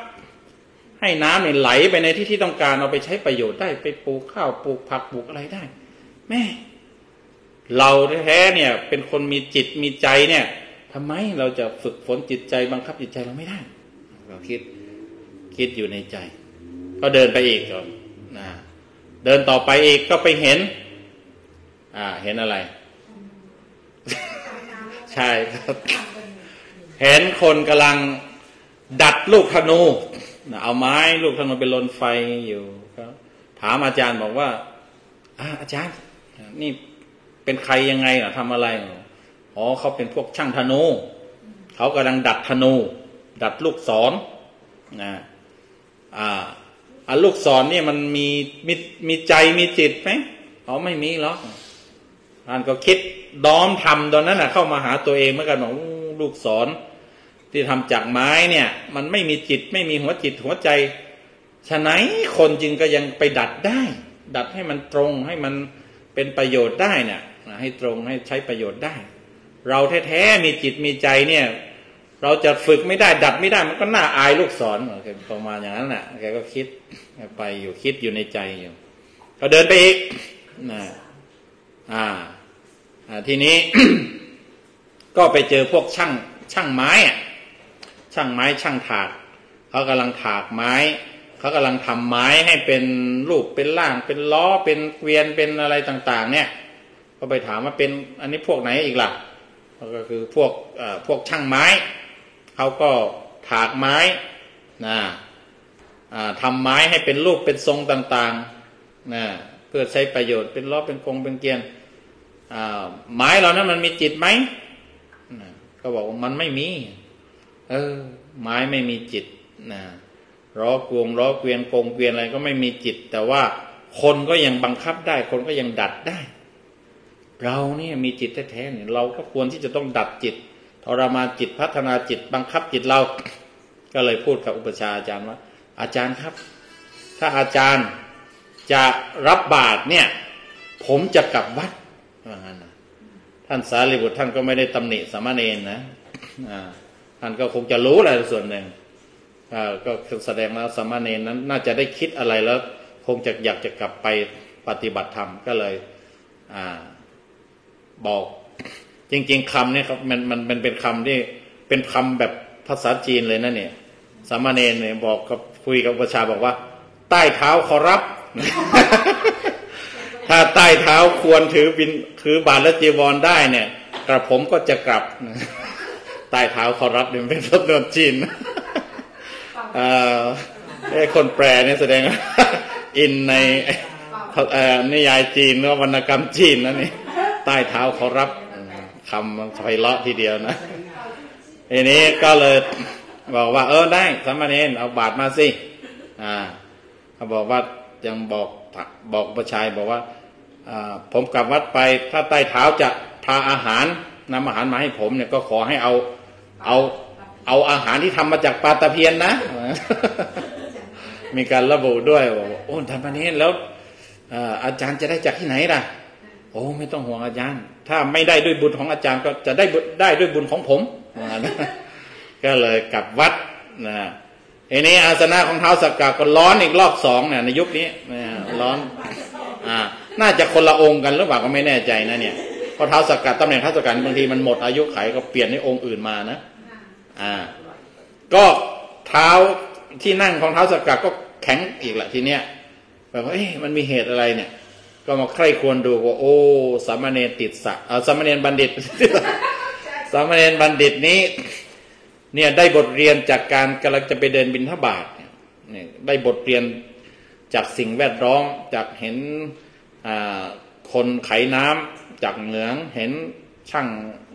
A: ให้น้ำเนี่ยไหลไปในที่ที่ต้องการเอาไปใช้ประโยชน์ได้ไปปลูกข้าวปลูกผักปลูกอะไรได้ แม่ เราแท้เนี่ย เป็นคนมีจิตมีใจเนี่ยทำไมเราจะฝึกฝนจิตใจบังคับจิตใจเราไม่ได้เราคิดคิดอยู่ในใจ ก็เดินไปอีกก่อนนะเดินต่อไปอีกก็ไปเห็น อ่า เห็นอะไร ใช่ครับ เห็นคนกำลังดัดลูกธนูนะเอาไม้ลูกธนูไปลนไฟอยู่ครับ ถามอาจารย์บอกว่าอาอาจารย์ นี่เป็นใครยังไงเหรอทำอะไรเหรออ๋อเขาเป็นพวกช่างธนูเขากำลังดัดธนู ดัดลูกศรนะอ่าอ่าลูกศรนี่มันมีมีมีใจมีจิตไหมอ๋อไม่มีหรอก ท่านก็คิดด้อมทำตอนนั้นนะเข้ามาหาตัวเองเมื่อกันบอกลูกศรที่ทำจากไม้เนี่ย มันไม่มีจิตไม่มีหัวจิตหัวใจฉะไหนคนจึงก็ยังไปดัดได้ ดัดให้มันตรงให้มันเป็นประโยชน์ได้เนี่ยนะให้ตรงให้ใช้ประโยชน์ได้ เราแท้ๆมีจิตมีใจเนี่ย เราจะฝึกไม่ได้ดัดไม่ได้มันก็น่าอายลูกศรประมาณอย่างนั้นแหละแกก็คิดไปอยู่คิดอยู่ในใจอยู่ก็เดินไปอีกนะอ่าอ่า ทีนี้ก็ไปเจอพวกช่างช่างไม้อะช่างไม้ช่างถากเขากำลังถากไม้เขากำลังทำไม้ให้เป็นรูปเป็นร่าง เป็นล้อเป็นเกวียนเป็นอะไรต่าง ๆ เนี่ย ก็ไปถามว่าเป็นอันนี้พวกไหนอีกล่ะก็คือพวกพวกช่างไม้เขาก็ถากไม้นะทำไม้ให้เป็นรูปเป็นทรงต่างๆนะเพื่อใช้ประโยชน์เป็นล้อเป็นกงเป็นเกวียน อ่าไม้เรานั้นมันมีจิตไหมก็บอกว่ามันไม่มี เออไม้ไม่มีจิตนะล้อกวงล้อเกวียนโกงเกวียนอะไรก็ไม่มีจิต แต่ว่าคนก็ยังบังคับได้ คนก็ยังดัดได้ เราเนี่ยมีจิตแท้ๆเนี่ยเราก็ควรที่จะต้องดัดจิตทรมานจิตพัฒนาจิต บังคับจิตเรา ก็เลยพูดกับอุปชาอาจารย์ว่า อาจารย์ครับ ถ้าอาจารย์จะรับบาตรเนี่ย ผมจะกลับวัด ว่างั้นนะท่านสารีบุตรท่านก็ไม่ได้ตำหนิสามเณรนะอ่าท่านก็คงจะรู้อะไรส่วนหนึ่งอ่าก็แสดงแล้วสามเณรนั้น น่าจะได้คิดอะไรแล้ว คงจะอยากจะกลับไปปฏิบัติธรรมก็เลยอ่าบอก จริง ๆคำเนี่ยครับมันมันมันเป็นคำที่เป็นคำแบบภาษาจีนเลยนะเนี่ยสามเณรเนี่ยบอกกับคุยกับประชาบอกว่า ใต้เท้าขอรับ ถ้าใต้เท้าควรถือบินถือบาทและจีวรได้เนี่ยกระผมก็จะกลับใต้เท้าขอรับเนี่ยมันเป็นสำนวนจีนเอ่อไอ้คนแปลเนี่ยแสดงว่าอินในเอ่อนิยายจีนหรือวรรณกรรมจีนนะนี่ใต้เท้าขอรับอืมคำมันไพเราะทีเดียวนะทีนี้ก็เลยบอกว่า เออได้สามเณรเอาบาทมาสิอ่าเขาบอกว่ายังบอกบอกประชายบอกว่าอ่า ผมกลับวัดไปถ้าใต้เท้าจะพาอาหารนำอาหารมาให้ผมเนี่ยก็ขอให้เอาเอาเอาอาหารที่ทำมาจากปลาตะเพียนนะ มีการระบุด้วยบอกว่าโอ้ท่านพระเนรแล้วอาจารย์จะได้จากที่ไหนล่ะ โอ้ไม่ต้องห่วงอาจารย์ ถ้าไม่ได้ด้วยบุญของอาจารย์ก็จะได้ได้ด้วยบุญของผมก็เลยกลับวัดนะทีนี้อาสนะของเท้าสักกะก็ร้อนอีกรอบสองเนี่ยในยุคนี้ร้อน อ่า น่าจะคนละองค์กันหรือเปล่าก็ไม่แน่ใจนะเนี่ยเพราะเท้าสกกะตำแหน่งเท้าสกกะบางทีมันหมดอายุไขก็เปลี่ยนให้องค์อื่นมานะ อ่า ก็เท้าที่นั่งของเท้าสกกะก็แข็งอีกแหละทีเนี้ยแบบว่าเอ๊ะมันมีเหตุอะไรเนี่ย ก็มาใคร่ควรดูว่าโอ้สามเณรติดสะเอาสามเณรบัณฑิตสามเณรบัณฑิตนี้ เนี่ยได้บทเรียนจากการกำลังจะไปเดินบิณฑบาตเนี่ยได้บทเรียนจากสิ่งแวดล้อมจากเห็น คนไขน้ำจากเหงืองเห็นช่าง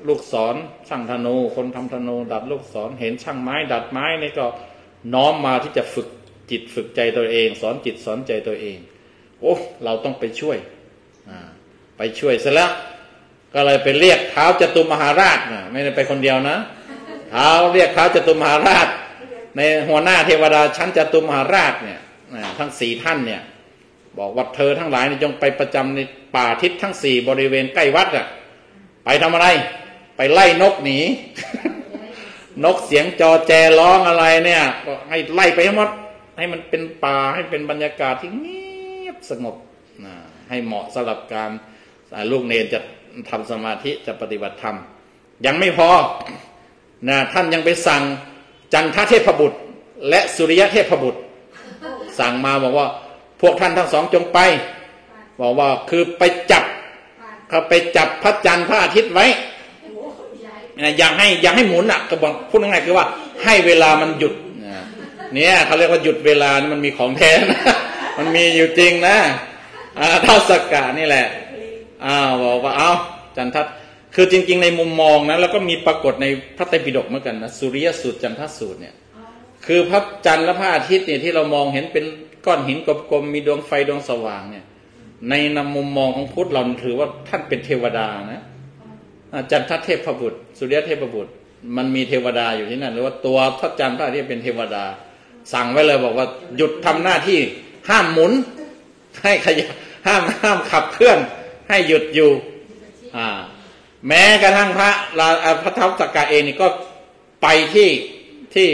A: ลูกศรช่างธนู คนทำธนู ดัดลูกศรเห็นช่างไม้ ดัดไม้นี่ก็น้อมมาที่จะฝึกจิตฝึกใจตัวเอง สอนจิตสอนใจตัวเอง โอ้เราต้องไปช่วยไปช่วยเสร็จแล้วก็เลยไปเรียกเท้าจตุมหาราชนะไม่ได้ไปคนเดียวนะเท้าเรียกเท้าจตุมหาราช ในหัวหน้าเทวดาชั้นจตุมหาราชเนี่ยทั้งสี่ท่านเนี่ย บอกว่าเธอทั้งหลายนี่ยจงไปประจำในป่าทิศทั้งสี่บริเวณใกล้วัดอะ ไปทำอะไร ไปไล่นกหนี นกเสียงจอแจร้องอะไรเนี่ยก็ให้ไล่ไปให้หมด ให้มันเป็นป่าให้เป็นบรรยากาศที่เงียบสงบนะให้เหมาะสำหรับการลูกเนรจะทำสมาธิจะปฏิบัติธรรม ยังไม่พอนะท่านยังไปสั่งจันทเทพบุตร และสุริยะเทพบุตร สั่งมาบอกว่า พวกท่านทั้งสองจงไป บอกว่าคือไปจับเขาไปจับพระจันทร์พระอาทิตย์ไว้นะอย่าให้อย่าให้หมุนอะก็บอกพูดง่ายๆคือว่า ให้เวลามันหยุดเนี่ยเขาเรียกว่าหยุดเวลามันมีของแท้นะมันมีอยู่จริงนะอ่าเท่าสกกะนี่แหละอ้าวบอกว่าเอาจันทัศคือจริง ๆ ในมุมมองนะแล้วก็มีปรากฏในพระไตรปิฎกเหมือนกันนะสุริยสูตรจันทสูตรเนี่ย คือพระจันทร์และพระอาทิตย์เนี่ยที่เรามองเห็นเป็น ก้อนหินกลมๆมีดวงไฟดวงสว่างเนี่ย ในนำมุมมองของพุทธเราถือว่าท่านเป็นเทวดานะอ่าจันทเทพบุตร สุริยเทพบุตร มันมีเทวดาอยู่ที่นั่นหรือว่าตัวพระจันทร์พระทิตย์เป็นเทวดา สั่งไว้เลยบอกว่าหยุดทำหน้าที่ห้ามหมุน ให้ขยับห้ามห้ามขับเคลื่อน ให้หยุดอยู่ อ่า แม้กระทั่งพระลาพระทัพสกกาเองนี่ก็ไปที่ที่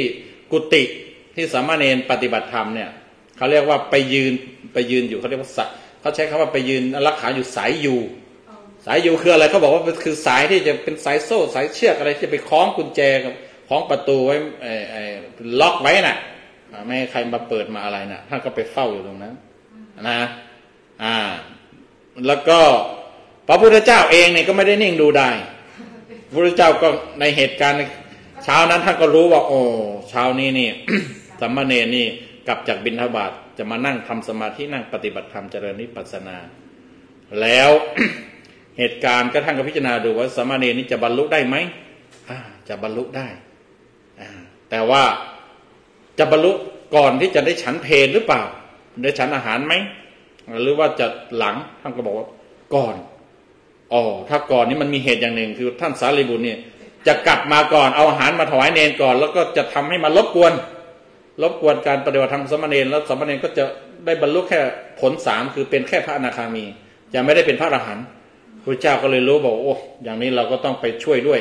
A: กุฏิที่สามเณรปฏิบัติธรรมเนี่ย เขาเรียกว่าไปยืนไปยืนอยู่เขาเรียกว่าเขาใช้คำว่าไปยืนรักษาอยู่สายอยู่สายอยู่คืออะไรเขาบอกว่าคือสายที่จะเป็นสายโซ่สายเชือกอะไรที่จะไปคล้องกุญแจกับคล้องประตูไว้ล็อกไว้น่ะไม่ให้ใครมาเปิดมาอะไรน่ะท่านก็ไปเฝ้าอยู่ตรงนั้นนะอ่า แล้วก็พระพุทธเจ้าเองเนี่ยก็ไม่ได้นิ่งดูได้พระพุทธเจ้าก็ในเหตุการณ์เช้านั้นท่านก็รู้ว่า โอ้เช้านี้นี่สัมมาเนรนี่ กลับจากบิณฑบาตจะมานั่งทำสมาธินั่งปฏิบัติธรรมเจริญนิพพานา แล้วเหตุการณ์ก็ท่านก็พิจารณาดูว่าสามเณรนี่จะบรรลุได้ไหมจะบรรลุได้ แต่ว่าจะบรรลุก่อนที่จะได้ฉันเพลหรือเปล่า ได้ฉันอาหารไหม หรือว่าจะหลังท่านก็บอกว่าก่อน อ๋อ ถ้าก่อนนี่มันมีเหตุอย่างหนึ่ง คือท่านสารีบุตรเนี่ย จะกลับมาก่อนเอาอาหารมาถวายเนนก่อน แล้วก็จะทำให้มันรบกวน รบกวนการปฏิบัติธรรมสามเณรแล้วสามเณรก็จะได้บรรลุแค่ผลสามคือเป็นแค่พระอนาคามีจะไม่ได้เป็นพระอรหันต์พระเจ้าก็เลยรู้บอกโอ้อย่างนี้เราก็ต้องไปช่วยด้วย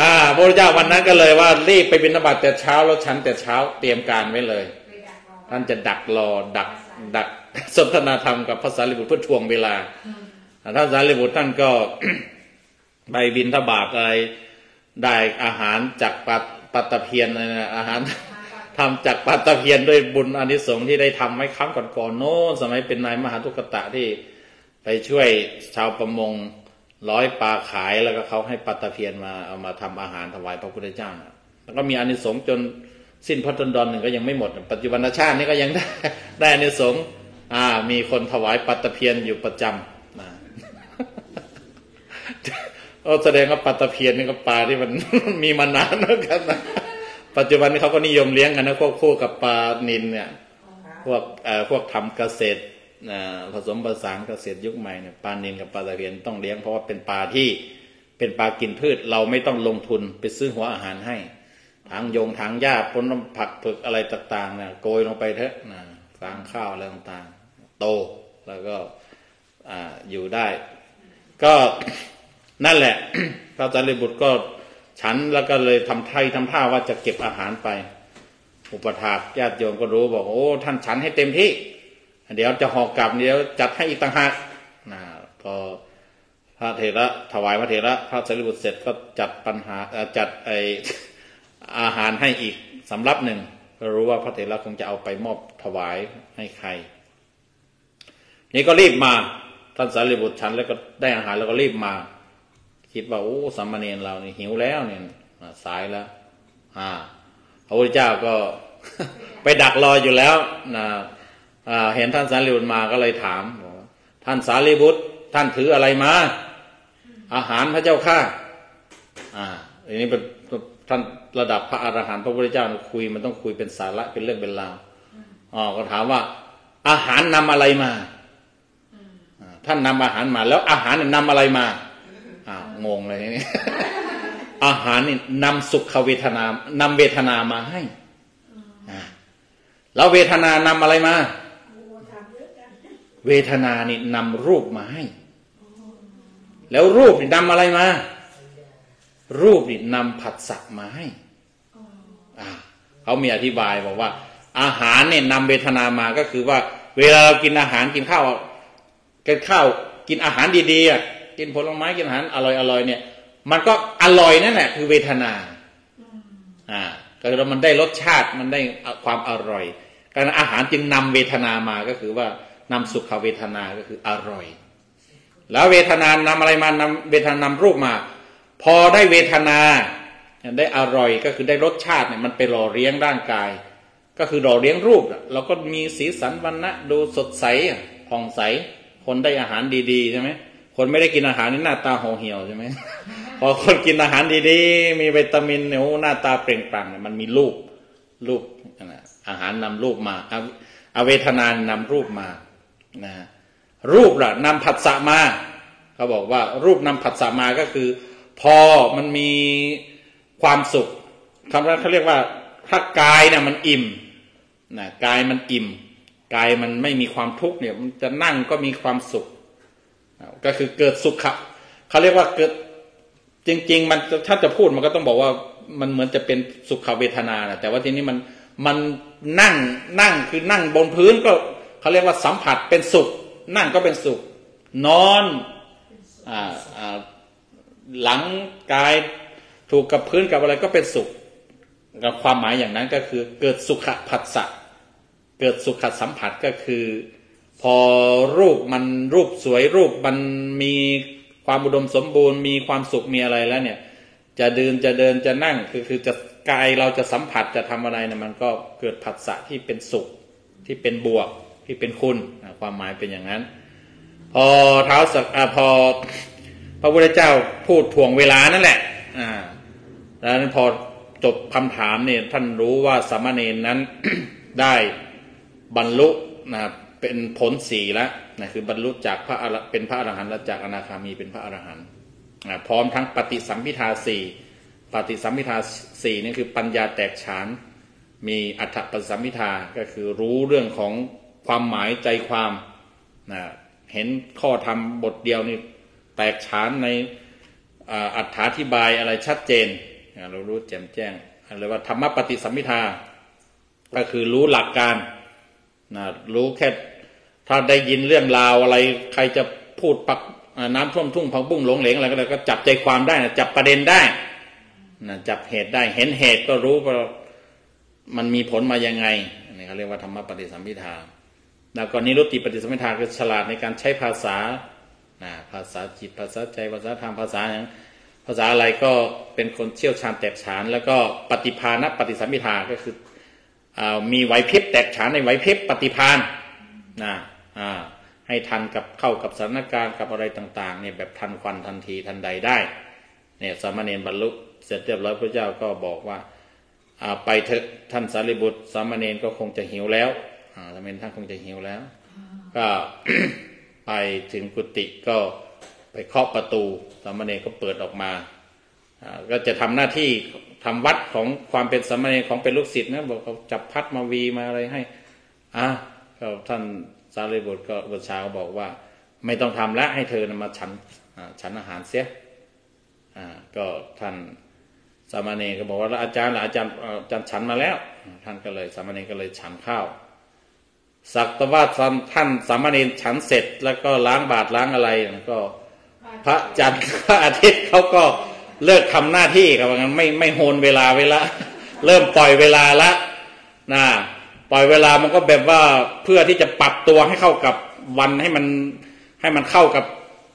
A: อ่าพระเจ้าวันนั้นก็เลยว่ารีบไปบิณฑบาตแต่เช้าแล้วฉันแต่เช้าเตรียมการไว้เลย ท่านจะดักรอดัก ดักสนทนาธรรมกับพระสารีบุตรเพื่อทวงเวลาท่านสารีบุตรท่านก็ไปบินทบาทอะไรได้อาหารจากปัต ปัตตะเพียนอะไรนะอาหารทำจากปัตตะเพียนด้วยบุญอนิสงส์ที่ได้ทำไว้ครั้งก่อนๆโน้นสมัยเป็นนายมหาทุกตะที่ไปช่วยชาวประมงร้อยปลาขายแล้วก็เขาให้ปัตตะเพียนมาเอามาทำอาหารถวายพระพุทธเจ้าแล้วก็มีอนิสงส์จนสิ้นพระชนดรหนึ่งก็ยังไม่หมด ปัจจุบันชาตินี้ก็ยังได้ได้อนิสงส์อ่ามีคนถวายปัตตะเพียนอยู่ประจำ นะเออแสดงว่าปลาตะเพียนนี่ก็ปลาที่มันมีมานานเหมือนกันนะปัจจุบันนี้เขาก็นิยมเลี้ยงกันนะควบคู่กับปลานินเนี่ยพวกเอ่อพวกทำเกษตรอ่าผสมผสานเกษตรยุคใหม่เนี่ยปลานินกับปลาตะเพียนต้องเลี้ยงเพราะว่าเป็นปลาที่เป็นปลากินพืช เราไม่ต้องลงทุนไปซื้อหัวอาหารให้ทางยงทางหญ้าพ้นผักเผือกอะไรต่างๆเนี่ยโกยลงไปเถอะนะฟางข้าวอะไรต่างๆ โตแล้วก็อ่าอยู่ได้ ก็ นั่นแหละ พระสารีบุตรก็ฉันแล้วก็เลยทำไทยทำท่าว่าจะเก็บอาหารไป อุปถากญาติโยมก็รู้บอกโอ้ท่านฉันให้เต็มที่ เดี๋ยวจะหอกกลับเดี๋ยวจัดให้อีกต่างหากนะพอพระเถระถวายพระเถระ พระสารีบุตรเสร็จก็จัดปัญหาจัดไออาหารให้อีกสำรับหนึ่งก็รู้ว่าพระเถระคงจะเอาไปมอบถวายให้ใคร นี่ก็รีบมาท่านสารีบุตรฉันแล้วก็ได้อาหารแล้วก็รีบมา คิดว่าโอ้สามมาเณรเราเนี่ยหิวแล้วเนี่ยสายแล้ว อ่าพระพุทธเจ้าก็ไปดักรออยู่แล้วนะอ่าเห็นท่านสารีบุตรมาก็เลยถามบอกว่าท่านสารีบุตร ท่านถืออะไรมา อาหารพระเจ้าข้าอ่าอันนี้เป็นท่านระดับพระอรหันต์พระพุทธเจ้าคุยมันต้องคุยเป็นสาระเป็นเรื่องเป็นราวอ๋อก็ถามว่า อาหารนำอะไรมาท่านนำอาหารมา แล้วอาหารนำอะไรมา อ้าวงงเลยทีนี่อาหารนี่นำสุขเวทนานำเวทนามาให้อ่าแล้วเวทนานำอะไรมา เวทนานี่นำรูปมาให้ แล้วรูปนี่นำอะไรมา รูปนี่นำผัสสะมาให้อ่าเขามีอธิบายบอกว่า อาหารเนี่ยนำเวทนามาก็คือว่า เวลาเรากินอาหารกินข้าวกินข้าว กินอาหารดีๆอะ กินผลไม้กินอาหารอร่อยๆเนี่ย มันก็อร่อยนั่นแหละคือเวทนาอ่าก็คือมันได้รสชาติมันได้ความอร่อยการอาหารจึงนำเวทนามาก็คือว่านำสุขเวทนาก็คืออร่อย แล้วเวทนานำอะไรมานำเวทนานำรูปมา พอได้เวทนาได้อร่อยก็คือได้รสชาติเนี่ยมันไปหล่อเลี้ยงร่างกาย ก็คือหล่อเลี้ยงรูปอะเราก็มีสีสันวันนะดูสดใสอะผ่องใส คนได้อาหารดีๆใช่ไหม คนไม่ได้กินอาหารนี่หน้าตาห่อเหี่ยวใช่ไหมพอคนกินอาหารดีๆ มีวิตามินเนี่ยโอ้หน้าตาเปล่งปลั่งเนี่ยมันมีรูปรูปนะอาหารนำรูปมาเอาเอาเวทนานำรูปมานะรูปล่ะนำผัสสะมาเขาบอกว่ารูปนำผัสสะมาก็คือ พอมันมีความสุขคำนั้นเขาเรียกว่าถ้ากายเนี่ยมันอิ่มนะกายมันอิ่ม กายมันไม่มีความทุกข์เนี่ย มันจะนั่งก็มีความสุข ก็คือเกิดสุขะเขาเรียกว่าเกิดจริง ๆ มันถ้าจะพูดมันก็ต้องบอกว่ามันเหมือนจะเป็นสุขเวทนานะแต่ว่าทีนี้มันมันนั่งนั่งคือนั่งบนพื้นก็เขาเรียกว่าสัมผัสเป็นสุข นั่งก็เป็นสุข นอนอ่าอ่าหลังกายถูกกับพื้นกับอะไรก็เป็นสุขกับความหมายอย่างนั้นก็คือเกิดสุขผัสสะเกิดสุขสัมผัสก็คือ พอรูปมันรูปสวยรูปมันมีความอุดมสมบูรณ์มีความสุขมีอะไรแล้วเนี่ย จะเดินจะเดินจะนั่งคือคือจะกายเราจะสัมผัสจะทำอะไรเนี่ยมันก็เกิดผัสสะที่เป็นสุขที่เป็นบวกที่เป็นคุณความหมายเป็นอย่างนั้น พอเท้าสักอพอพระพุทธเจ้าพูดถ่วงเวลานั่นแหละอ่าแล้วนั้นพอจบคำถามเนี่ยท่านรู้ว่าสามเณรนั้นได้บรรลุนะครับ เป็นผลสี่แล้วนะคือบรรลุจากพระอรเป็นพระอรหันต์และจากอนาคามีเป็นพระอรหันต์พร้อมทั้งปฏิสัมพิทาสี่ปฏิสัมพิทาสี่นี่คือปัญญาแตกฉาน มีอัฏฐปฏิสัมพิทาก็คือรู้เรื่องของความหมายใจความนะเห็นข้อธรรมบทเดียวนี่แตกฉานในอัฏฐาธิบายอะไรชัดเจนเรารู้แจ่มแจ้งเรียกว่าธรรมปฏิสัมพิทา ก็คือรู้หลักการนะรู้แค่ ถ้าได้ยินเรื่องราวอะไร ใครจะพูดปักน้ำท่วมทุ่งพังบุ้งหลงเหลงอะไรก็แล้วก็จับใจความได้นะจับประเด็นได้นะจับเหตุได้ เห็นเหตุก็รู้ว่ามันมีผลมายังไงนี่เขาเรียกว่าธรรมปฏิสัมพิทาแล้วก็นิรุตติปฏิสัมพิทาคือฉลาดในการใช้ภาษานะภาษาจิตภาษาใจภาษาธรรมภาษาอย่างภาษาอะไรก็เป็นคนเชี่ยวชาญแตกฉาน แล้วก็ปฏิภาณปฏิสัมพิทาก็คืออมีไหวพริบแตกฉานในไหวพริบปฏิพานนะ ให้ทันกับเข้ากับสถานการณ์กับอะไรต่างๆเนี่ยแบบทันควันทันทีทันใดได้เนี่ยสามเณรบรรลุเสร็จเรียบร้อยพระเจ้าก็บอกว่าไปเถอะท่านสารีบุตร สามเณรก็คงจะหิวแล้วสามเณรท่านคงจะหิวแล้ว ก็ไปถึงกุฏิก็ไปเคาะประตู สามเณรก็เปิดออกมาก็จะทำหน้าที่ทำวัดของความเป็นสามเณรของเป็นลูกศิษย์นะบอกเขาจับพัดมาวีมาอะไรให้อะก็ท่าน สารีบุตรก็บุตรชาก็บอกว่า ไม่ต้องทำแล้วให้เธอนมาฉันฉันอาหารเสียก็ท่านสามเณรก็บอกว่าอาจารย์อาจารย์อาจารย์ฉันมาแล้ว ท่านก็เลย สามเณรก็เลยฉันข้าวสักตว่าท่านสามเณรฉันเสร็จ แล้วก็ล้างบาตรล้างอะไรก็ พระจันทร์พระอาทิตย์เขาก็เลิกทำหน้าที่ครับงั้นไม่ไม่โหนเวลาเวลา เริ่มปล่อยเวลาละนะ ปล่อยเวลามันก็แบบว่าเพื่อที่จะปรับตัวให้เข้ากับวันให้มันให้มันเข้ากับ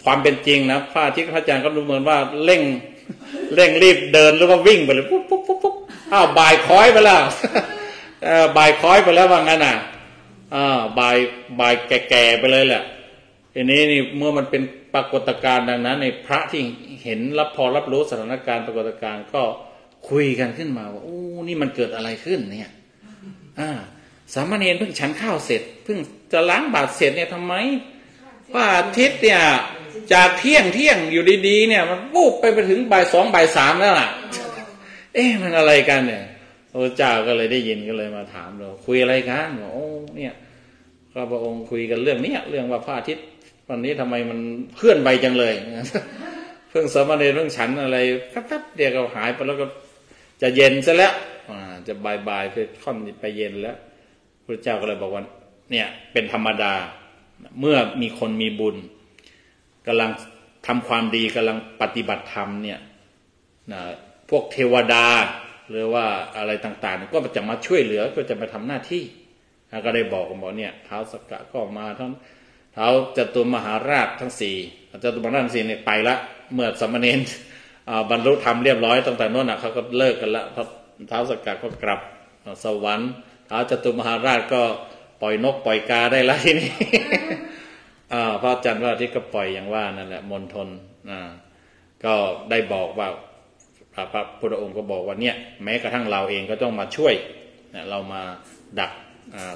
A: ความเป็นจริงนะพระทิตย์พระอาจารย์ก็ดูเหมือนว่าเร่งเร่งรีบเดินหรือว่าวิ่งไปเลยปุ๊บปุ๊บปุ๊บปุ๊บอ้าวบ่ายคอยไปแล้วบ่ายคอยไปแล้วว่างั้นอะอ่าบ่ายบ่ายแก่ๆไปเลยแหละทีนี้นี่เมื่อมันเป็นปรากฏการณ์ดังนั้นในพระที่เห็นรับพอรับรู้สถานการณ์ปรากฏการณ์ก็คุยกันขึ้นมาว่าโอ้นี่มันเกิดอะไรขึ้นเนี่ย อ่า สามเณรเพิ่งฉันข้าวเสร็จเพิ่งจะล้างบาตรเสร็จเนี่ยทำไมป้าอาทิตย์เนี่ยจากเที่ยงเที่ยงอยู่ดีๆเนี่ย มันปุ๊บไปไปถึงบ่ายสองบ่ายสามแล้วล่ะ เอ๊ะมันอะไรกันเนี่ยพระเจ้าก็เลยได้ยินก็เลยมาถามเราคุยอะไรกันบอกโอ้เนี่ยก็พระองค์คุยกันเรื่องเนี้ยเรื่องว่าพระอาทิตย์วันนี้ทำไมมันเคลื่อนไปจังเลยเพิ่งสมณีเรื่องฉันอะไรแป๊บๆเดียวก็หายไปแล้วก็จะเย็นซะแล้วจะบายบายไปค่อนไปเย็นแล้ว พระเจ้าก็เลยบอกว่าเนี่ยเป็นธรรมดา เมื่อมีคนมีบุญกำลังทำความดีกำลังปฏิบัติธรรมเนี่ยนะพวกเทวดาหรือว่าอะไรต่างๆ ก็จะมาช่วยเหลือก็จะมาทำหน้าที่ก็ได้บอกบอกเนี่ยเท้าสกกะก็มาทั้งเท้าจตุมหาราชทั้งสี่จตุมหาราชทั้งสี่เนี่ยไปละเมื่อสามเณรบรรลุธรรมเรียบร้อยตั้งแต่โน้นอะเขาก็เลิกกันละเพราะเท้าสกกะก็กลับสวรรค์ เท้าจตุมหาราชก็ปล่อยนกปล่อยกาได้ละทีนี้อ่าพระอาจารย์ว่าที่ก็ปล่อยอย่างว่านั่นแหละมณฑลอ่าก็ได้บอกว่าพระพระพุทธองค์ก็บอกว่าเนี่ยแม้กระทั่งเราเองก็ต้องมาช่วยเรามาดัก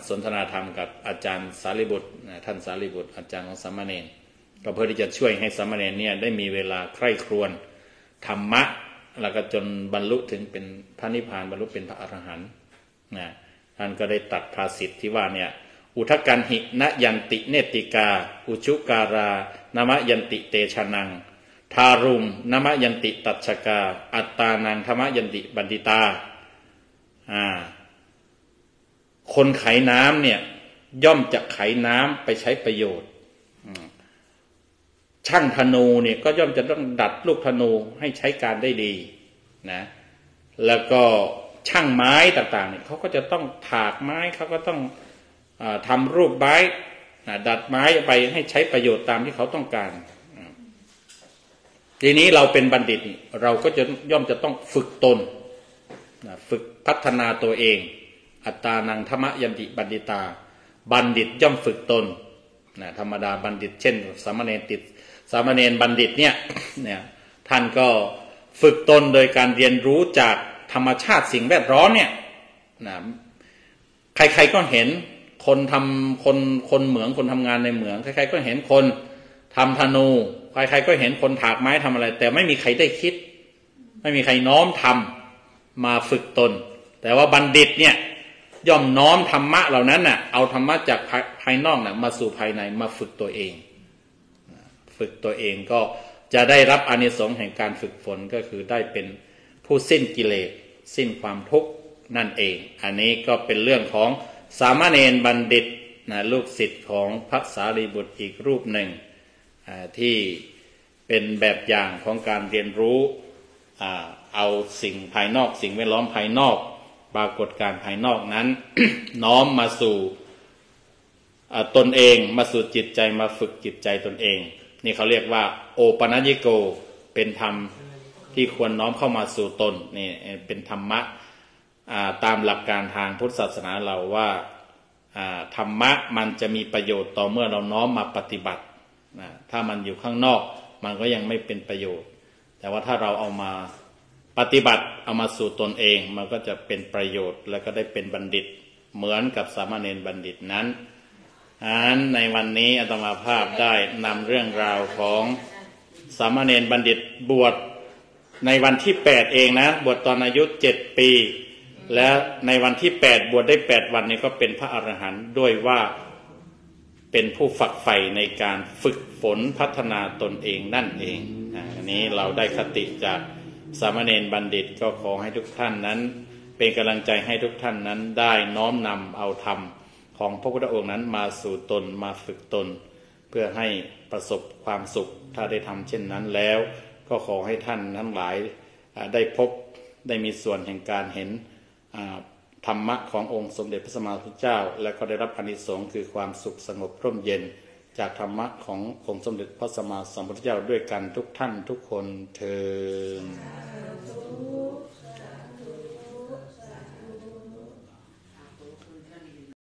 A: สนทนาธรรมกับอาจารย์สารีบุตรท่านสารีบุตร อาจารย์ของสามเณรก็เพื่อที่จะช่วยให้สามเณรเนี่ยได้มีเวลาใคร่ครวญธรรมะแล้วก็จนบรรลุถึงเป็นพระนิพพานบรรลุเป็นพระอรหันต์นะ ท่านก็ได้ตัดภาษิตที่ว่าเนี่ยอุทกันหินยันติเนติกา อุชุการานามยันติเตชะนัง ทารุมนามยันติตัชกา อัตตานังธรรมยันติบันติตาอ่าคนไขน้ำเนี่ยย่อมจะไขน้ำไปใช้ประโยชน์ช่างธนูเนี่ยก็ย่อมจะต้องดัดลูกธนูให้ใช้การได้ดีนะ แล้วก็ ช่างไม้ต่างๆเนี่ยเขาก็จะต้องถากไม้เขาก็ต้องอ่าทำรูปไม้ดัดไม้ไปให้ใช้ประโยชน์ตามที่เขาต้องการ ทีนี้เราเป็นบัณฑิตเราก็จะย่อมจะต้องฝึกตนฝึกพัฒนาตัวเอง อัตตานังธรรมยันติบัณฑิตา บัณฑิตย่อมฝึกตนนะธรรมดาบัณฑิต เช่น สามเณรติดสามเณรบัณฑิตเนี่ยเนี่ยท่านก็ฝึกตนโดยการเรียนรู้จาก ธรรมชาติสิ่งแวดล้อมเนี่ยนะใครๆก็เห็นคนทำคนคนเหมืองคนทำงานในเหมืองใครๆก็เห็นคนทำธนูใครๆก็เห็นคนถากไม้ทำอะไร แต่ไม่มีใครได้คิด ไม่มีใครน้อมทำมาฝึกตน แต่ว่าบัณฑิตเนี่ยย่อมน้อมธรรมะเหล่านั้นน่ะเอาธรรมะจากภายภายนอกน่ะมาสู่ภายในมาฝึกตัวเอง ฝึกตัวเองก็จะได้รับอานิสงส์แห่งการฝึกฝนก็คือได้เป็นผู้สิ้นกิเลส สิ้นความทุกข์นั่นเอง อันนี้ก็เป็นเรื่องของสามเณรบัณฑิตนะลูกศิษย์ของพระสารีบุตรอีกรูปหนึ่งที่เป็นแบบอย่างของการเรียนรู้เอาสิ่งภายนอก สิ่งแวดล้อมภายนอก ปรากฏการภายนอกนั้น น้อมมาสู่ตนเองมาสู่จิตใจมาฝึกจิตใจตนเอง นี่เขาเรียกว่า โอปนัญญิโกเป็นธรรม ที่ควรน้อมเข้ามาสู่ตนนี่เป็นธรรมะตามหลักการทางพุทธศาสนาเราว่าอ่าธรรมะมันจะมีประโยชน์ต่อเมื่อเราน้อมมาปฏิบัตินะถ้ามันอยู่ข้างนอก มันก็ยังไม่เป็นประโยชน์ แต่ว่าถ้าเราเอามาปฏิบัติเอามาสู่ตนเอง มันก็จะเป็นประโยชน์ แล้วก็ได้เป็นบัณฑิต เหมือนกับสามเณรบัณฑิตนั้นอันในวันนี้อาตมาภาพได้นำเรื่องราวของสามเณรบัณฑิตบวช ในวันที่แปดเองนะ บวชตอนอายุเจ็ดปี และในวันที่แปดบวชได้แปดวันนี้ก็เป็นพระอรหันต์ด้วยว่าเป็นผู้ฝักใฝ่ในการฝึกฝนพัฒนาตนเองนั่นเองอันนี้เราได้คติจากสามเณรบัณฑิตก็ขอให้ทุกท่านนั้น เป็นกำลังใจให้ทุกท่านนั้นได้น้อมนำเอาธรรมของพระพุทธองค์นั้นมาสู่ตนมาฝึกตน เพื่อให้ประสบความสุขถ้าได้ทำเช่นนั้นแล้ว ก็ขอให้ท่านทั้งหลายได้พบได้มีส่วนแห่งการเห็นธรรมะขององค์สมเด็จพระสัมมาสัมพุทธเจ้า และก็ได้รับอานิสงส์คือความสุขสงบร่มเย็น จากธรรมะขององค์สมเด็จพระสัมมาสัมพุทธเจ้าด้วยกันทุกท่านทุกคนเทอ